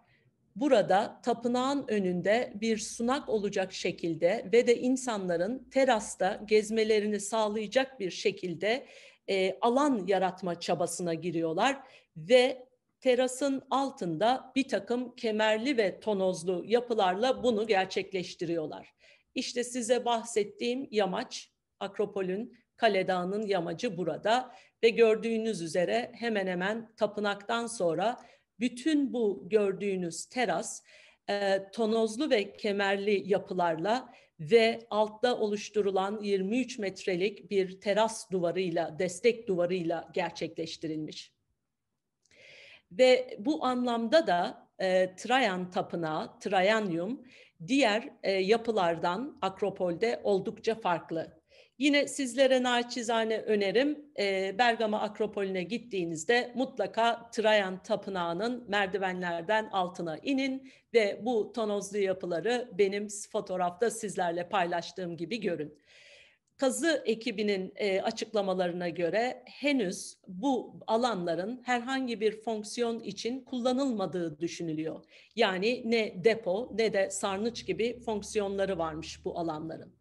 burada tapınağın önünde bir sunak olacak şekilde ve de insanların terasta gezmelerini sağlayacak bir şekilde e, alan yaratma çabasına giriyorlar ve terasın altında bir takım kemerli ve tonozlu yapılarla bunu gerçekleştiriyorlar. İşte size bahsettiğim yamaç, Akropol'ün Kale Dağı'nın yamacı burada ve gördüğünüz üzere hemen hemen tapınaktan sonra bütün bu gördüğünüz teras e, tonozlu ve kemerli yapılarla ve altta oluşturulan 23 metrelik bir teras duvarıyla, destek duvarıyla gerçekleştirilmiş. Ve bu anlamda da e, Trajan Tapınağı, Trajanium diğer e, yapılardan Akropol'de oldukça farklı. Yine sizlere naçizane önerim e, Bergama Akropolü'ne gittiğinizde mutlaka Trajan Tapınağı'nın merdivenlerden altına inin ve bu tonozlu yapıları benim fotoğrafta sizlerle paylaştığım gibi görün. Kazı ekibinin e, açıklamalarına göre henüz bu alanların herhangi bir fonksiyon için kullanılmadığı düşünülüyor. Yani ne depo ne de sarnıç gibi fonksiyonları varmış bu alanların.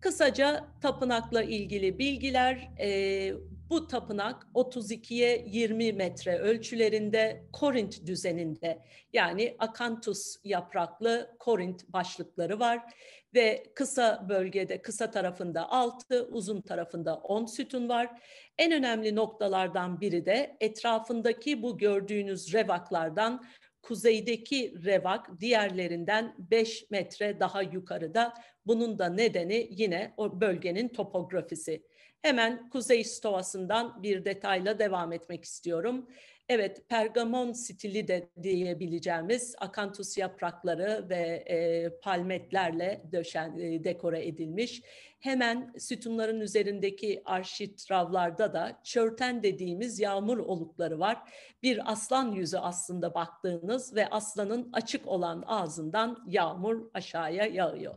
Kısaca tapınakla ilgili bilgiler, e, bu tapınak 32'ye 20 metre ölçülerinde Korint düzeninde yani akantus yapraklı Korint başlıkları var ve kısa bölgede kısa tarafında 6, uzun tarafında 10 sütun var. En önemli noktalardan biri de etrafındaki bu gördüğünüz revaklardan kuzeydeki revak diğerlerinden 5 metre daha yukarıda. Bunun da nedeni yine o bölgenin topografisi. Hemen kuzey stovasından bir detayla devam etmek istiyorum. Evet, Pergamon stili de diyebileceğimiz akantus yaprakları ve e, palmetlerle döşen, e, dekore edilmiş. Hemen sütunların üzerindeki arşitravlarda da çörten dediğimiz yağmur olukları var. Bir aslan yüzü aslında baktığınız ve aslanın açık olan ağzından yağmur aşağıya yağıyor.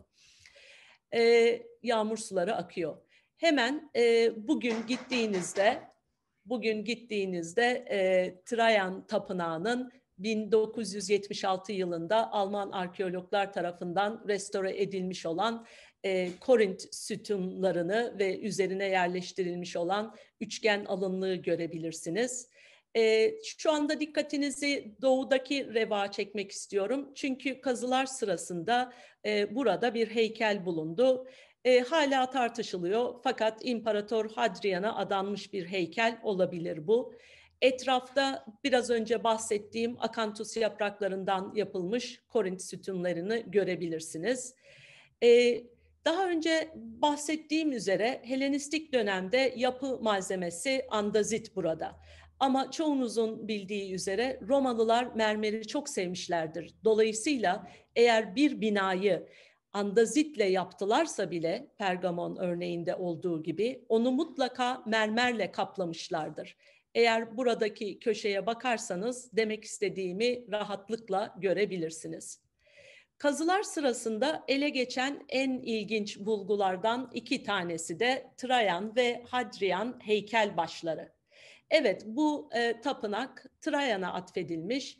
E, yağmur suları akıyor. Hemen e, bugün gittiğinizde bugün gittiğinizde e, Trajan Tapınağı'nın 1976 yılında Alman arkeologlar tarafından restore edilmiş olan e, Korint sütunlarını ve üzerine yerleştirilmiş olan üçgen alınlığı görebilirsiniz. E, şu anda dikkatinizi doğudaki reva çekmek istiyorum. Çünkü kazılar sırasında e, burada bir heykel bulundu e, hala tartışılıyor. Fakat İmparator Hadrian'a adanmış bir heykel olabilir bu. Etrafta biraz önce bahsettiğim akantus yapraklarından yapılmış Korint sütunlarını görebilirsiniz. E, daha önce bahsettiğim üzere Helenistik dönemde yapı malzemesi andazit burada. Ama çoğunuzun bildiği üzere Romalılar mermeri çok sevmişlerdir. Dolayısıyla eğer bir binayı andazitle yaptılarsa bile Pergamon örneğinde olduğu gibi onu mutlaka mermerle kaplamışlardır. Eğer buradaki köşeye bakarsanız demek istediğimi rahatlıkla görebilirsiniz. Kazılar sırasında ele geçen en ilginç bulgulardan iki tanesi de Trajan ve Hadrian heykel başları. Evet bu e, tapınak Trajan'a atfedilmiş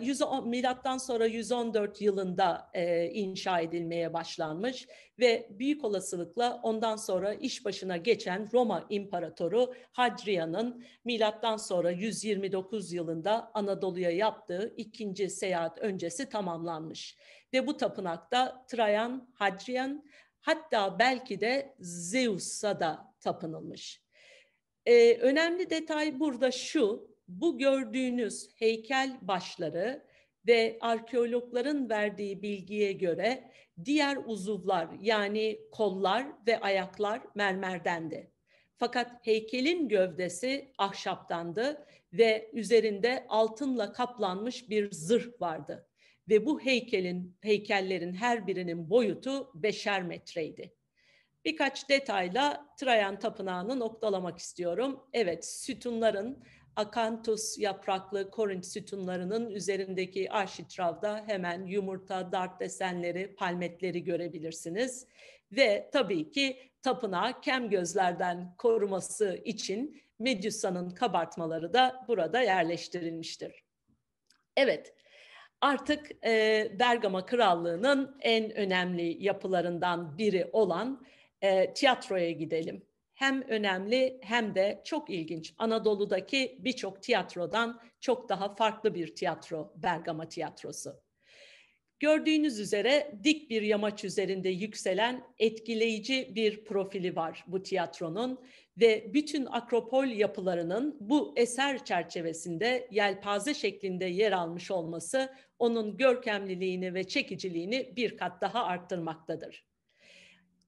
110, ee, milattan sonra 114 yılında e, inşa edilmeye başlanmış ve büyük olasılıkla ondan sonra iş başına geçen Roma İmparatoru Hadrian'ın milattan sonra 129 yılında Anadolu'ya yaptığı ikinci seyahat öncesi tamamlanmış. Ve bu tapınakta Trajan, Hadrian hatta belki de Zeus'a da tapınılmış. Ee, önemli detay burada şu, bu gördüğünüz heykel başları ve arkeologların verdiği bilgiye göre Diğer uzuvlar yani kollar ve ayaklar mermerdendi. Fakat heykelin gövdesi ahşaptandı ve üzerinde altınla kaplanmış bir zırh vardı. Ve bu heykelin heykellerin her birinin boyutu beşer metreydi. Birkaç detayla Trajan Tapınağı'nı noktalamak istiyorum. Evet, sütunların akantus yapraklı Korint sütunlarının üzerindeki arşitravda hemen yumurta, dart desenleri, palmetleri görebilirsiniz. Ve tabii ki tapınağı kem gözlerden koruması için Medusa'nın kabartmaları da burada yerleştirilmiştir. Evet, artık e, Bergama Krallığı'nın en önemli yapılarından biri olan e, tiyatroya gidelim. Hem önemli hem de çok ilginç. Anadolu'daki birçok tiyatrodan çok daha farklı bir tiyatro Bergama Tiyatrosu. Gördüğünüz üzere dik bir yamaç üzerinde yükselen etkileyici bir profili var bu tiyatronun ve bütün akropol yapılarının bu eser çerçevesinde yelpaze şeklinde yer almış olması onun görkemliliğini ve çekiciliğini bir kat daha arttırmaktadır.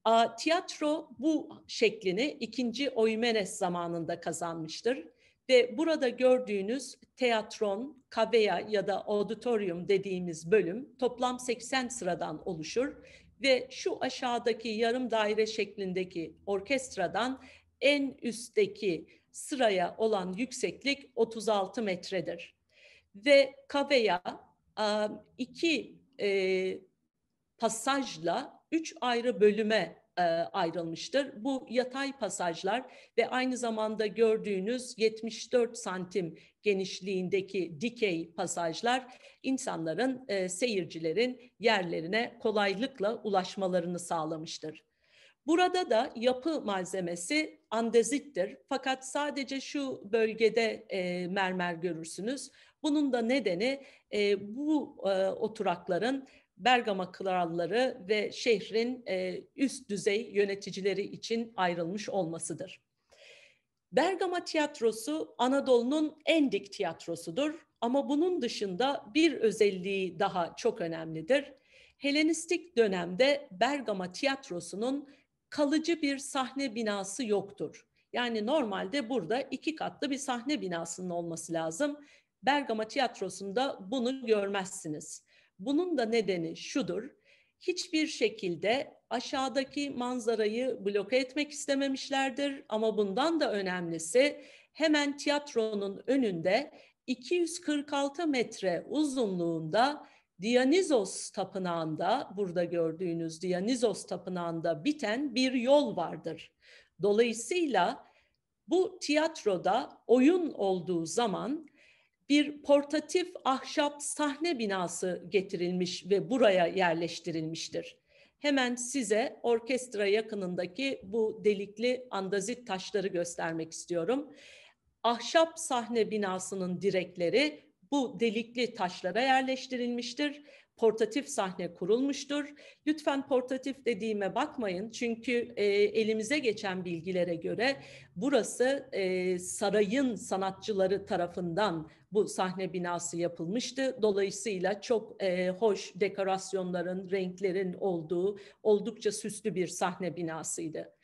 A, tiyatro bu şeklini ikinci Oymenes zamanında kazanmıştır ve burada gördüğünüz teatron, kaveya ya da auditorium dediğimiz bölüm toplam 80 sıradan oluşur ve şu aşağıdaki yarım daire şeklindeki orkestradan en üstteki sıraya olan yükseklik 36 metredir. Ve kaveya iki e, pasajla üç ayrı bölüme e, ayrılmıştır. Bu yatay pasajlar ve aynı zamanda gördüğünüz 74 santim genişliğindeki dikey pasajlar insanların, e, seyircilerin yerlerine kolaylıkla ulaşmalarını sağlamıştır. Burada da yapı malzemesi andezittir. Fakat sadece şu bölgede e, mermer görürsünüz. Bunun da nedeni e, bu e, oturakların Bergama kralları ve şehrin e, üst düzey yöneticileri için ayrılmış olmasıdır. Bergama tiyatrosu Anadolu'nun en dik tiyatrosudur ama bunun dışında bir özelliği daha çok önemlidir. Helenistik dönemde Bergama tiyatrosunun kalıcı bir sahne binası yoktur. Yani normalde burada iki katlı bir sahne binasının olması lazım. Bergama tiyatrosunda bunu görmezsiniz. Bunun da nedeni şudur. Hiçbir şekilde aşağıdaki manzarayı bloke etmek istememişlerdir ama bundan da önemlisi hemen tiyatronun önünde 246 metre uzunluğunda Dionysos Tapınağı'nda, burada gördüğünüz Dionysos Tapınağı'nda biten bir yol vardır. Dolayısıyla bu tiyatroda oyun olduğu zaman bir portatif ahşap sahne binası getirilmiş ve buraya yerleştirilmiştir. Hemen size orkestra yakınındaki bu delikli andazit taşları göstermek istiyorum. Ahşap sahne binasının direkleri bu delikli taşlara yerleştirilmiştir portatif sahne kurulmuştur. Lütfen portatif dediğime bakmayın çünkü e, elimize geçen bilgilere göre burası e, sarayın sanatçıları tarafından bu sahne binası yapılmıştı. Dolayısıyla çok e, hoş dekorasyonların, renklerin olduğu oldukça süslü bir sahne binasıydı.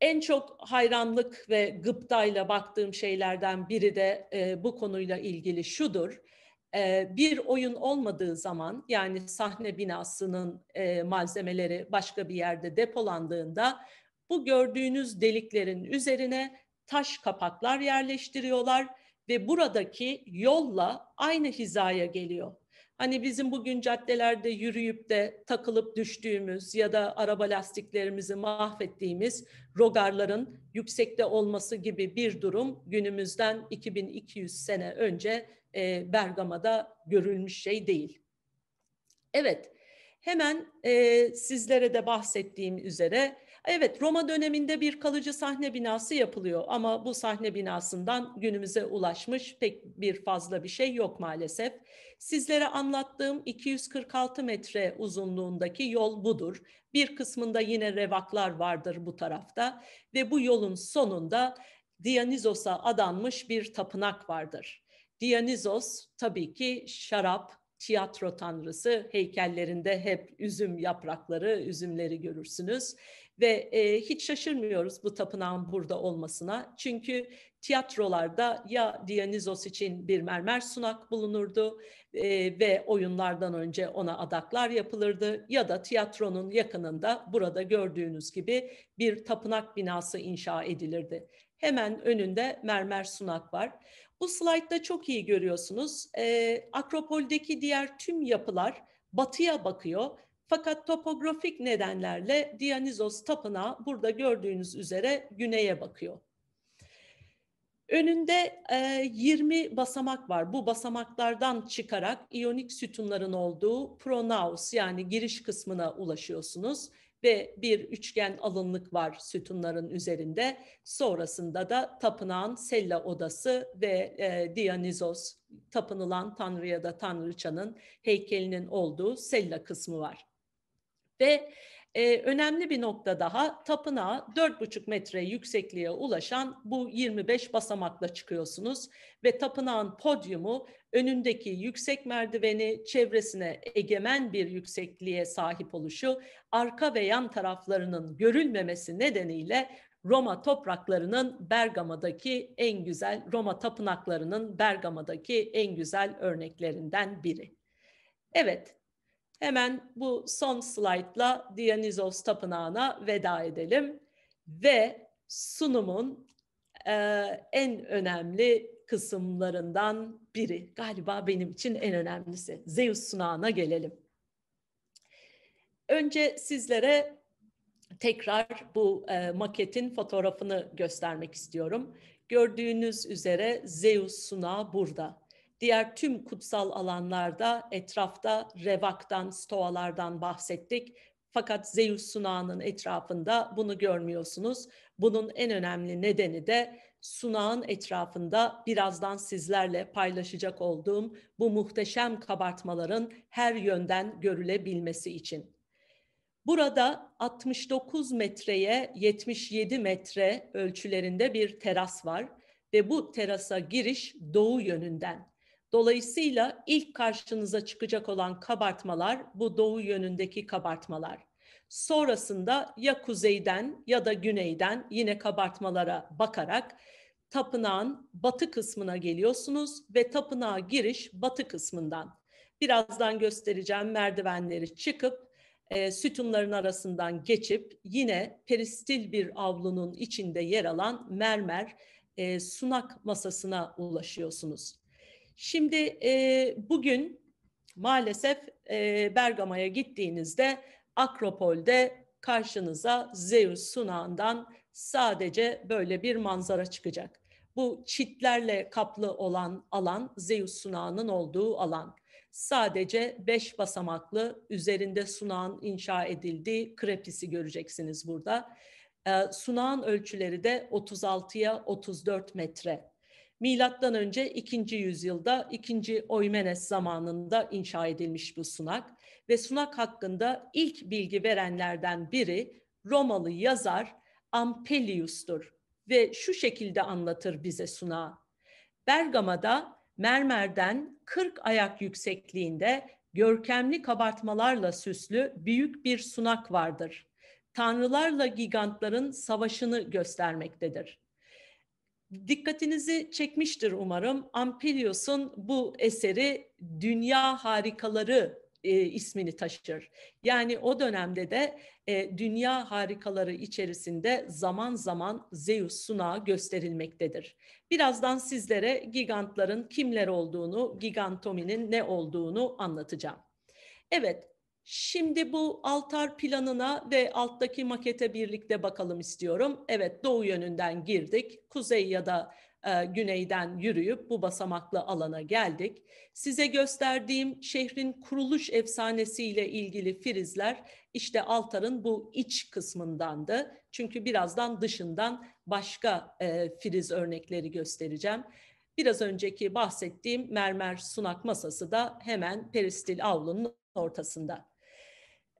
En çok hayranlık ve gıptayla baktığım şeylerden biri de e, bu konuyla ilgili şudur bir oyun olmadığı zaman yani sahne binasının malzemeleri başka bir yerde depolandığında bu gördüğünüz deliklerin üzerine taş kapaklar yerleştiriyorlar ve buradaki yolla aynı hizaya geliyor. Hani bizim bugün caddelerde yürüyüp de takılıp düştüğümüz ya da araba lastiklerimizi mahvettiğimiz rogarların yüksekte olması gibi bir durum günümüzden 2200 sene önce e, Bergama'da görülmüş şey değil. Evet, hemen e, sizlere de bahsettiğim üzere, evet Roma döneminde bir kalıcı sahne binası yapılıyor ama bu sahne binasından günümüze ulaşmış pek bir fazla bir şey yok maalesef. Sizlere anlattığım 246 metre uzunluğundaki yol budur. Bir kısmında yine revaklar vardır bu tarafta ve bu yolun sonunda Dionysos'a adanmış bir tapınak vardır. Dionysos tabii ki şarap, tiyatro tanrısı. Heykellerinde hep üzüm yaprakları, üzümleri görürsünüz. Ve e, hiç şaşırmıyoruz bu tapınağın burada olmasına. Çünkü tiyatrolarda ya Dionysos için bir mermer sunak bulunurdu e, ve oyunlardan önce ona adaklar yapılırdı ya da tiyatronun yakınında burada gördüğünüz gibi bir tapınak binası inşa edilirdi. Hemen önünde mermer sunak var. Bu slaytta çok iyi görüyorsunuz. E, Akropol'deki diğer tüm yapılar batıya bakıyor. Fakat topografik nedenlerle Dionysos Tapınağı burada gördüğünüz üzere güneye bakıyor. Önünde e, 20 basamak var. Bu basamaklardan çıkarak iyonik sütunların olduğu pronaos yani giriş kısmına ulaşıyorsunuz ve bir üçgen alınlık var sütunların üzerinde. Sonrasında da tapınağın sella odası ve e, Dionysos tapınılan tanrı ya da tanrıçanın heykelinin olduğu sella kısmı var. Ve e, önemli bir nokta daha tapınağa 4,5 metre yüksekliğe ulaşan bu 25 basamakla çıkıyorsunuz ve tapınağın podyumu önündeki yüksek merdiveni çevresine egemen bir yüksekliğe sahip oluşu arka ve yan taraflarının görülmemesi nedeniyle Roma topraklarının Bergama'daki en güzel Roma tapınaklarının Bergama'daki en güzel örneklerinden biri. Evet, Hemen bu son slaytla Dionysos Tapınağı'na veda edelim ve sunumun e, en önemli kısımlarından biri, galiba benim için en önemlisi, Zeus sunağına gelelim. Önce sizlere tekrar bu e, maketin fotoğrafını göstermek istiyorum. Gördüğünüz üzere Zeus sunağı burada. Diğer tüm kutsal alanlarda etrafta revaktan, stoalardan bahsettik. Fakat Zeus sunağının etrafında bunu görmüyorsunuz. Bunun en önemli nedeni de sunağın etrafında birazdan sizlerle paylaşacak olduğum bu muhteşem kabartmaların her yönden görülebilmesi için. Burada 69 metreye 77 metre ölçülerinde bir teras var ve bu terasa giriş doğu yönünden. Dolayısıyla ilk karşınıza çıkacak olan kabartmalar bu doğu yönündeki kabartmalar. Sonrasında ya kuzeyden ya da güneyden yine kabartmalara bakarak tapınağın batı kısmına geliyorsunuz ve tapınağa giriş batı kısmından. Birazdan göstereceğim merdivenleri çıkıp e, sütunların arasından geçip yine peristil bir avlunun içinde yer alan mermer e, sunak masasına ulaşıyorsunuz. Şimdi e, bugün maalesef e, Bergama'ya gittiğinizde Akropol'de karşınıza Zeus sunağından sadece böyle bir manzara çıkacak. Bu çitlerle kaplı olan alan Zeus sunağının olduğu alan. Sadece beş basamaklı üzerinde sunağın inşa edildiği krepisi göreceksiniz burada. Ee, sunağın ölçüleri de 36'ya 34 metre. Milattan önce 2. yüzyılda 2. Oymenes zamanında inşa edilmiş bu sunak ve sunak hakkında ilk bilgi verenlerden biri Romalı yazar Ampelius'tur ve şu şekilde anlatır bize sunağı. Bergama'da mermerden 40 ayak yüksekliğinde görkemli kabartmalarla süslü büyük bir sunak vardır. Tanrılarla gigantların savaşını göstermektedir. Dikkatinizi çekmiştir umarım. Ampelios'un bu eseri Dünya Harikaları e, ismini taşır. Yani o dönemde de e, dünya harikaları içerisinde zaman zaman Zeus sunağı gösterilmektedir. Birazdan sizlere gigantların kimler olduğunu, gigantominin ne olduğunu anlatacağım. Evet, Şimdi bu altar planına ve alttaki makete birlikte bakalım istiyorum. Evet doğu yönünden girdik. Kuzey ya da e, güneyden yürüyüp bu basamaklı alana geldik. Size gösterdiğim şehrin kuruluş efsanesiyle ilgili frizler işte altarın bu iç kısmındandı. Çünkü birazdan dışından başka e, friz örnekleri göstereceğim. Biraz önceki bahsettiğim mermer sunak masası da hemen peristil avlunun ortasında.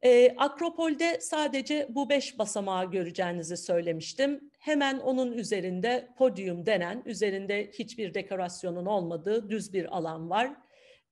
E, Akropol'de sadece bu beş basamağı göreceğinizi söylemiştim. Hemen onun üzerinde podyum denen, üzerinde hiçbir dekorasyonun olmadığı düz bir alan var.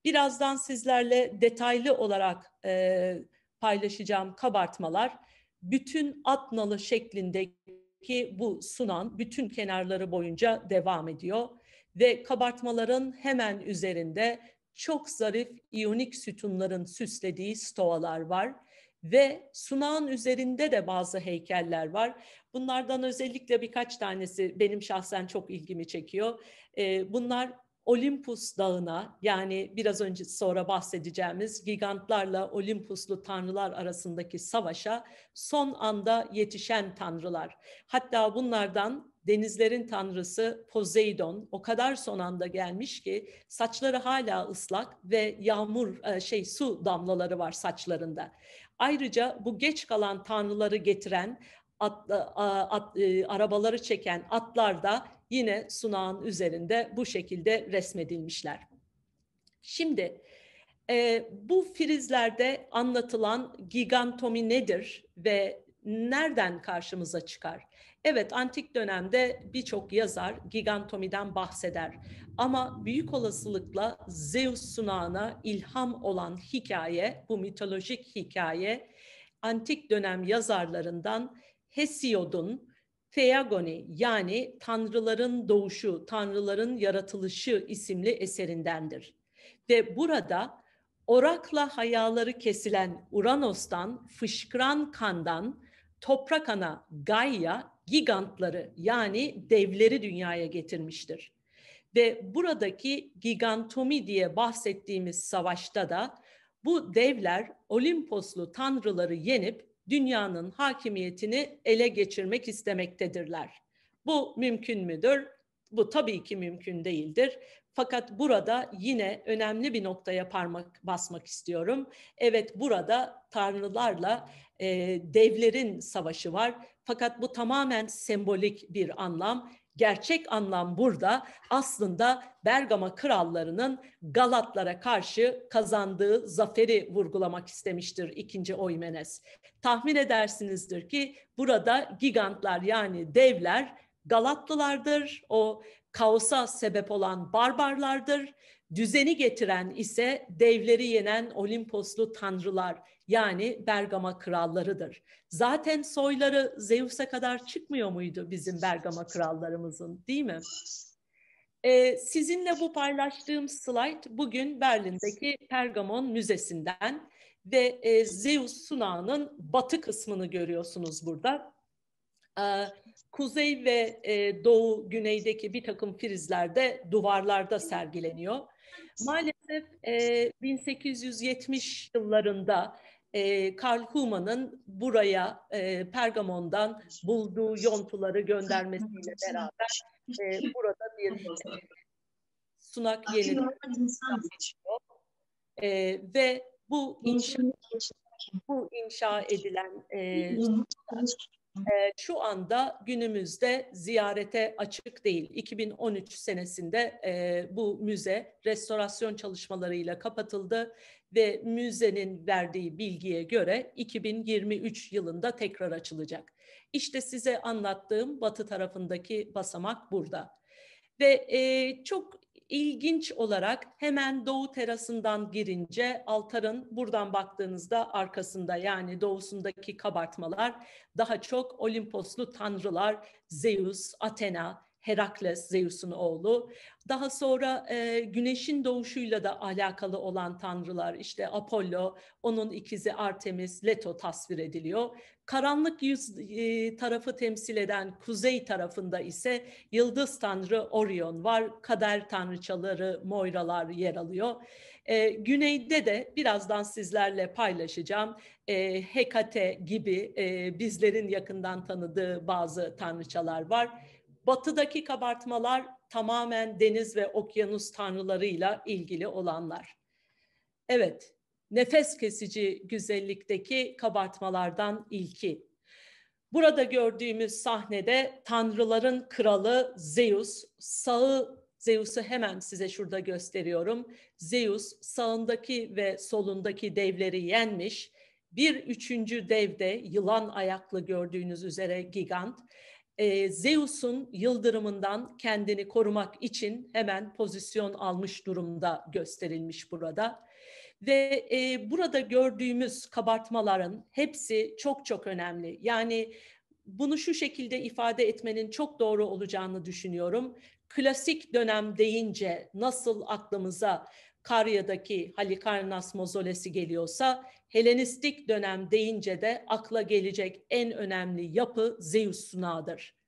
Birazdan sizlerle detaylı olarak e, paylaşacağım kabartmalar bütün at nalı şeklindeki bu sunan bütün kenarları boyunca devam ediyor ve kabartmaların hemen üzerinde çok zarif iyonik sütunların süslediği stoalar var ve sunağın üzerinde de bazı heykeller var. Bunlardan özellikle birkaç tanesi benim şahsen çok ilgimi çekiyor. Bunlar Olympus Dağı'na yani biraz önce sonra bahsedeceğimiz gigantlarla Olympuslu tanrılar arasındaki savaşa son anda yetişen tanrılar. Hatta bunlardan denizlerin tanrısı Poseidon o kadar son anda gelmiş ki saçları hala ıslak ve yağmur e, şey su damlaları var saçlarında. Ayrıca bu geç kalan tanrıları getiren at, at, e, arabaları çeken atlar da yine sunağın üzerinde bu şekilde resmedilmişler. Şimdi e, bu frizlerde anlatılan gigantomi nedir ve nereden karşımıza çıkar? Evet antik dönemde birçok yazar gigantomiden bahseder ama büyük olasılıkla Zeus sunağına ilham olan hikaye, bu mitolojik hikaye antik dönem yazarlarından Hesiod'un Theagoni yani Tanrıların Doğuşu, Tanrıların Yaratılışı isimli eserindendir. Ve burada orakla hayaları kesilen Uranos'tan, fışkıran kandan, toprak ana Gaia gigantları yani devleri dünyaya getirmiştir. Ve buradaki gigantomi diye bahsettiğimiz savaşta da bu devler Olimposlu tanrıları yenip dünyanın hakimiyetini ele geçirmek istemektedirler. Bu mümkün müdür? Bu tabii ki mümkün değildir. Fakat burada yine önemli bir noktaya parmak basmak istiyorum. Evet burada tanrılarla e, devlerin savaşı var. Fakat bu tamamen sembolik bir anlam gerçek anlam burada aslında Bergama krallarının Galatlara karşı kazandığı zaferi vurgulamak istemiştir 2. Oymenes. Tahmin edersinizdir ki burada gigantlar yani devler Galatlılardır. O kaosa sebep olan barbarlardır. Düzeni getiren ise devleri yenen Olimposlu tanrılar yani Bergama krallarıdır. Zaten soyları Zeus'a kadar çıkmıyor muydu bizim Bergama krallarımızın değil mi? Ee, sizinle bu paylaştığım slide bugün Berlin'deki Pergamon Müzesi'nden ve e, Zeus sunağının batı kısmını görüyorsunuz burada. Ee, kuzey ve e, doğu güneydeki bir takım prizlerde duvarlarda sergileniyor. Maalesef e, 1870 yıllarında e, Karl Huma'nın buraya e, Pergamon'dan bulduğu yontuları göndermesiyle beraber e, burada bir e, sunak yeniden e, ve bu inşa bu inşa edilen e, e, şu anda günümüzde ziyarete açık değil. 2013 senesinde e, bu müze restorasyon çalışmalarıyla kapatıldı ve müzenin verdiği bilgiye göre 2023 yılında tekrar açılacak. İşte size anlattığım batı tarafındaki basamak burada. Ve e, çok ilginç olarak hemen doğu terasından girince altarın buradan baktığınızda arkasında yani doğusundaki kabartmalar daha çok Olimposlu tanrılar Zeus, Athena, Herakles, Zeus'un oğlu. Daha sonra e, güneşin doğuşuyla da alakalı olan tanrılar işte Apollo, onun ikizi Artemis, Leto tasvir ediliyor. Karanlık yüz e, tarafı temsil eden kuzey tarafında ise yıldız tanrı Orion var. Kader tanrıçaları Moiralar yer alıyor. E, güneyde de birazdan sizlerle paylaşacağım e, Hekate gibi e, bizlerin yakından tanıdığı bazı tanrıçalar var. Batıdaki kabartmalar tamamen deniz ve okyanus tanrılarıyla ilgili olanlar. Evet, nefes kesici güzellikteki kabartmalardan ilki. Burada gördüğümüz sahnede tanrıların kralı Zeus, sağı Zeus'u hemen size şurada gösteriyorum. Zeus sağındaki ve solundaki devleri yenmiş. Bir üçüncü dev de yılan ayaklı gördüğünüz üzere gigant e, Zeus'un yıldırımından kendini korumak için hemen pozisyon almış durumda gösterilmiş burada. Ve e, burada gördüğümüz kabartmaların hepsi çok çok önemli. Yani bunu şu şekilde ifade etmenin çok doğru olacağını düşünüyorum. Klasik dönem deyince nasıl aklımıza Karya'daki Halikarnas mozolesi geliyorsa Helenistik dönem deyince de akla gelecek en önemli yapı Zeus sunağıdır.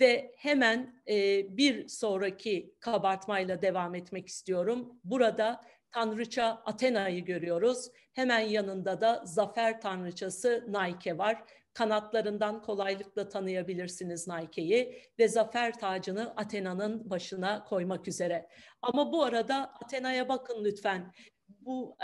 Ve hemen e, bir sonraki kabartmayla devam etmek istiyorum. Burada tanrıça Athena'yı görüyoruz. Hemen yanında da zafer tanrıçası Nike var. Kanatlarından kolaylıkla tanıyabilirsiniz Nike'yi ve zafer tacını Athena'nın başına koymak üzere. Ama bu arada Athena'ya bakın lütfen. Bu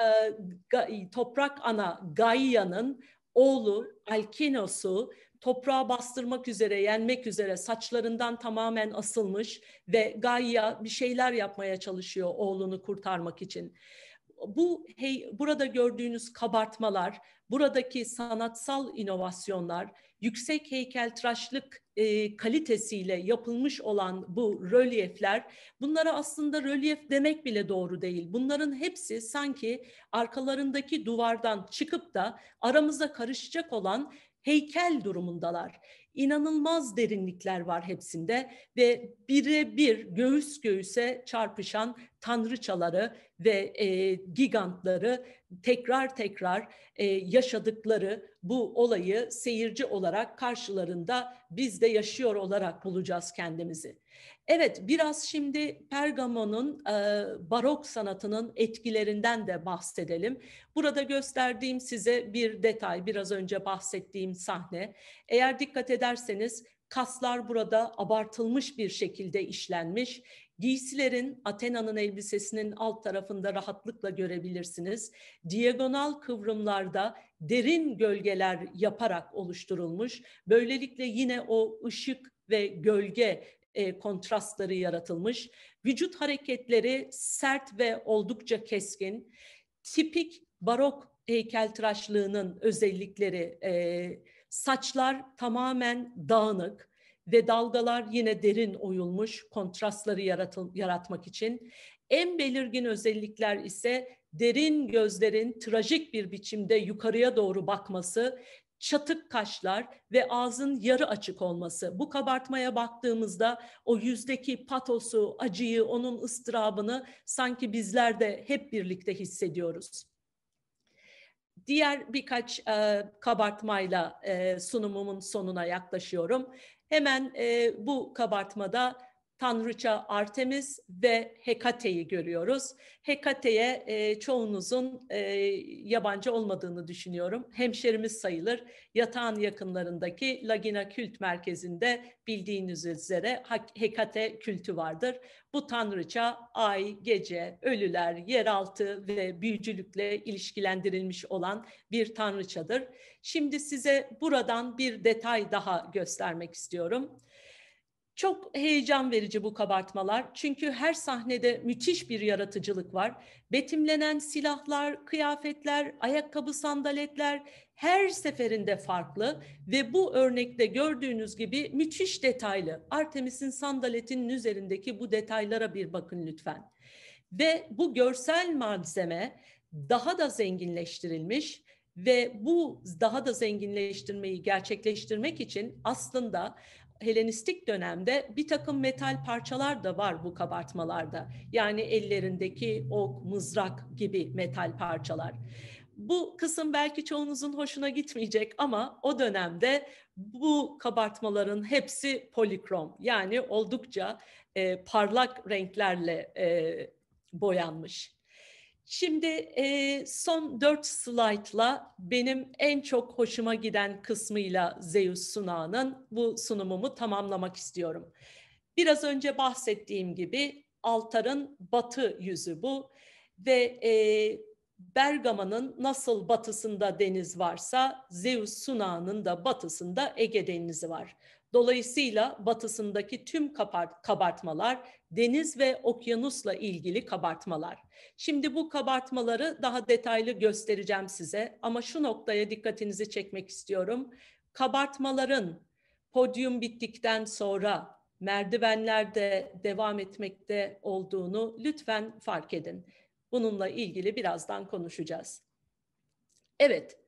e, toprak ana Gaia'nın oğlu Alkinos'u toprağa bastırmak üzere, yenmek üzere saçlarından tamamen asılmış ve Gaia bir şeyler yapmaya çalışıyor oğlunu kurtarmak için. Bu hey, burada gördüğünüz kabartmalar, buradaki sanatsal inovasyonlar, yüksek heykeltıraşlık e, kalitesiyle yapılmış olan bu rölyefler, bunlara aslında rölyef demek bile doğru değil. Bunların hepsi sanki arkalarındaki duvardan çıkıp da aramıza karışacak olan heykel durumundalar. İnanılmaz derinlikler var hepsinde ve birebir göğüs göğüse çarpışan tanrıçaları ve e, gigantları tekrar tekrar e, yaşadıkları bu olayı seyirci olarak karşılarında biz de yaşıyor olarak bulacağız kendimizi. Evet, biraz şimdi Pergamon'un e, barok sanatının etkilerinden de bahsedelim. Burada gösterdiğim size bir detay, biraz önce bahsettiğim sahne. Eğer dikkat ederseniz kaslar burada abartılmış bir şekilde işlenmiş. Giysilerin Athena'nın elbisesinin alt tarafında rahatlıkla görebilirsiniz. Diagonal kıvrımlarda derin gölgeler yaparak oluşturulmuş. Böylelikle yine o ışık ve gölge e, kontrastları yaratılmış. Vücut hareketleri sert ve oldukça keskin. Tipik barok heykeltıraşlığının özellikleri e, saçlar tamamen dağınık ve dalgalar yine derin oyulmuş kontrastları yaratıl, yaratmak için. En belirgin özellikler ise derin gözlerin trajik bir biçimde yukarıya doğru bakması çatık kaşlar ve ağzın yarı açık olması. Bu kabartmaya baktığımızda o yüzdeki patosu, acıyı, onun ıstırabını sanki bizler de hep birlikte hissediyoruz. Diğer birkaç e, kabartmayla e, sunumumun sonuna yaklaşıyorum. Hemen e, bu kabartmada tanrıça Artemis ve Hekate'yi görüyoruz. Hekate'ye e, çoğunuzun e, yabancı olmadığını düşünüyorum. Hemşerimiz sayılır. Yatağın yakınlarındaki Lagina Kült Merkezi'nde bildiğiniz üzere Hekate kültü vardır. Bu tanrıça ay, gece, ölüler, yeraltı ve büyücülükle ilişkilendirilmiş olan bir tanrıçadır. Şimdi size buradan bir detay daha göstermek istiyorum. Çok heyecan verici bu kabartmalar. Çünkü her sahnede müthiş bir yaratıcılık var. Betimlenen silahlar, kıyafetler, ayakkabı sandaletler her seferinde farklı ve bu örnekte gördüğünüz gibi müthiş detaylı. Artemis'in sandaletinin üzerindeki bu detaylara bir bakın lütfen. Ve bu görsel malzeme daha da zenginleştirilmiş ve bu daha da zenginleştirmeyi gerçekleştirmek için aslında Helenistik dönemde bir takım metal parçalar da var bu kabartmalarda. Yani ellerindeki ok, mızrak gibi metal parçalar. Bu kısım belki çoğunuzun hoşuna gitmeyecek ama o dönemde bu kabartmaların hepsi polikrom yani oldukça e, parlak renklerle e, boyanmış. Şimdi e, son dört slaytla benim en çok hoşuma giden kısmıyla Zeus sunağının bu sunumumu tamamlamak istiyorum. Biraz önce bahsettiğim gibi altarın batı yüzü bu ve e, Bergama'nın nasıl batısında deniz varsa Zeus sunağının da batısında Ege denizi var. Dolayısıyla batısındaki tüm kabartmalar deniz ve okyanusla ilgili kabartmalar. Şimdi bu kabartmaları daha detaylı göstereceğim size ama şu noktaya dikkatinizi çekmek istiyorum. Kabartmaların podyum bittikten sonra merdivenlerde devam etmekte olduğunu lütfen fark edin. Bununla ilgili birazdan konuşacağız. Evet,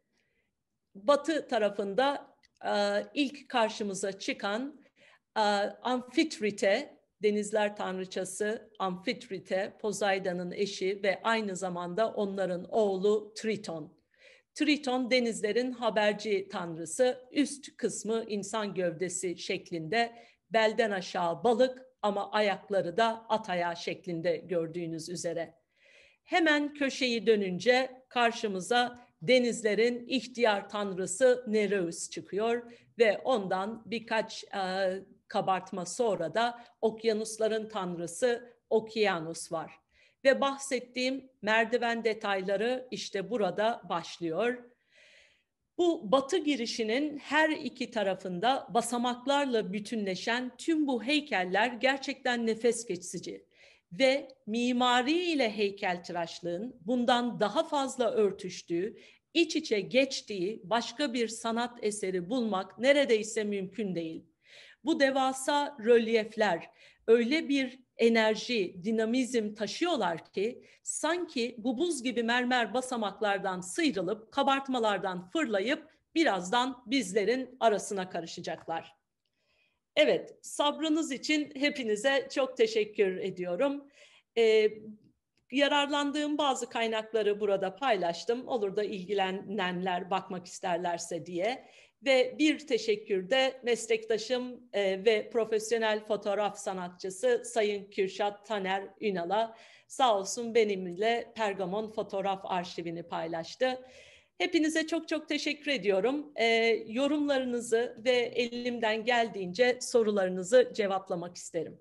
batı tarafında ilk karşımıza çıkan Amfitrite, denizler tanrıçası Amfitrite, Poseidon'un eşi ve aynı zamanda onların oğlu Triton. Triton denizlerin haberci tanrısı, üst kısmı insan gövdesi şeklinde, belden aşağı balık ama ayakları da at ayağı şeklinde gördüğünüz üzere. Hemen köşeyi dönünce karşımıza denizlerin ihtiyar tanrısı Nereus çıkıyor ve ondan birkaç e, kabartma sonra da okyanusların tanrısı Okeanus var. Ve bahsettiğim merdiven detayları işte burada başlıyor. Bu batı girişinin her iki tarafında basamaklarla bütünleşen tüm bu heykeller gerçekten nefes geçici ve mimari ile heykeltıraşlığın bundan daha fazla örtüştüğü, iç içe geçtiği başka bir sanat eseri bulmak neredeyse mümkün değil. Bu devasa rölyefler öyle bir enerji, dinamizm taşıyorlar ki sanki bu buz gibi mermer basamaklardan sıyrılıp kabartmalardan fırlayıp birazdan bizlerin arasına karışacaklar. Evet, sabrınız için hepinize çok teşekkür ediyorum. Ee, yararlandığım bazı kaynakları burada paylaştım. Olur da ilgilenenler bakmak isterlerse diye. Ve bir teşekkür de meslektaşım e, ve profesyonel fotoğraf sanatçısı Sayın Kürşat Taner Ünal'a sağ olsun benimle Pergamon fotoğraf arşivini paylaştı. Hepinize çok çok teşekkür ediyorum. E, yorumlarınızı ve elimden geldiğince sorularınızı cevaplamak isterim.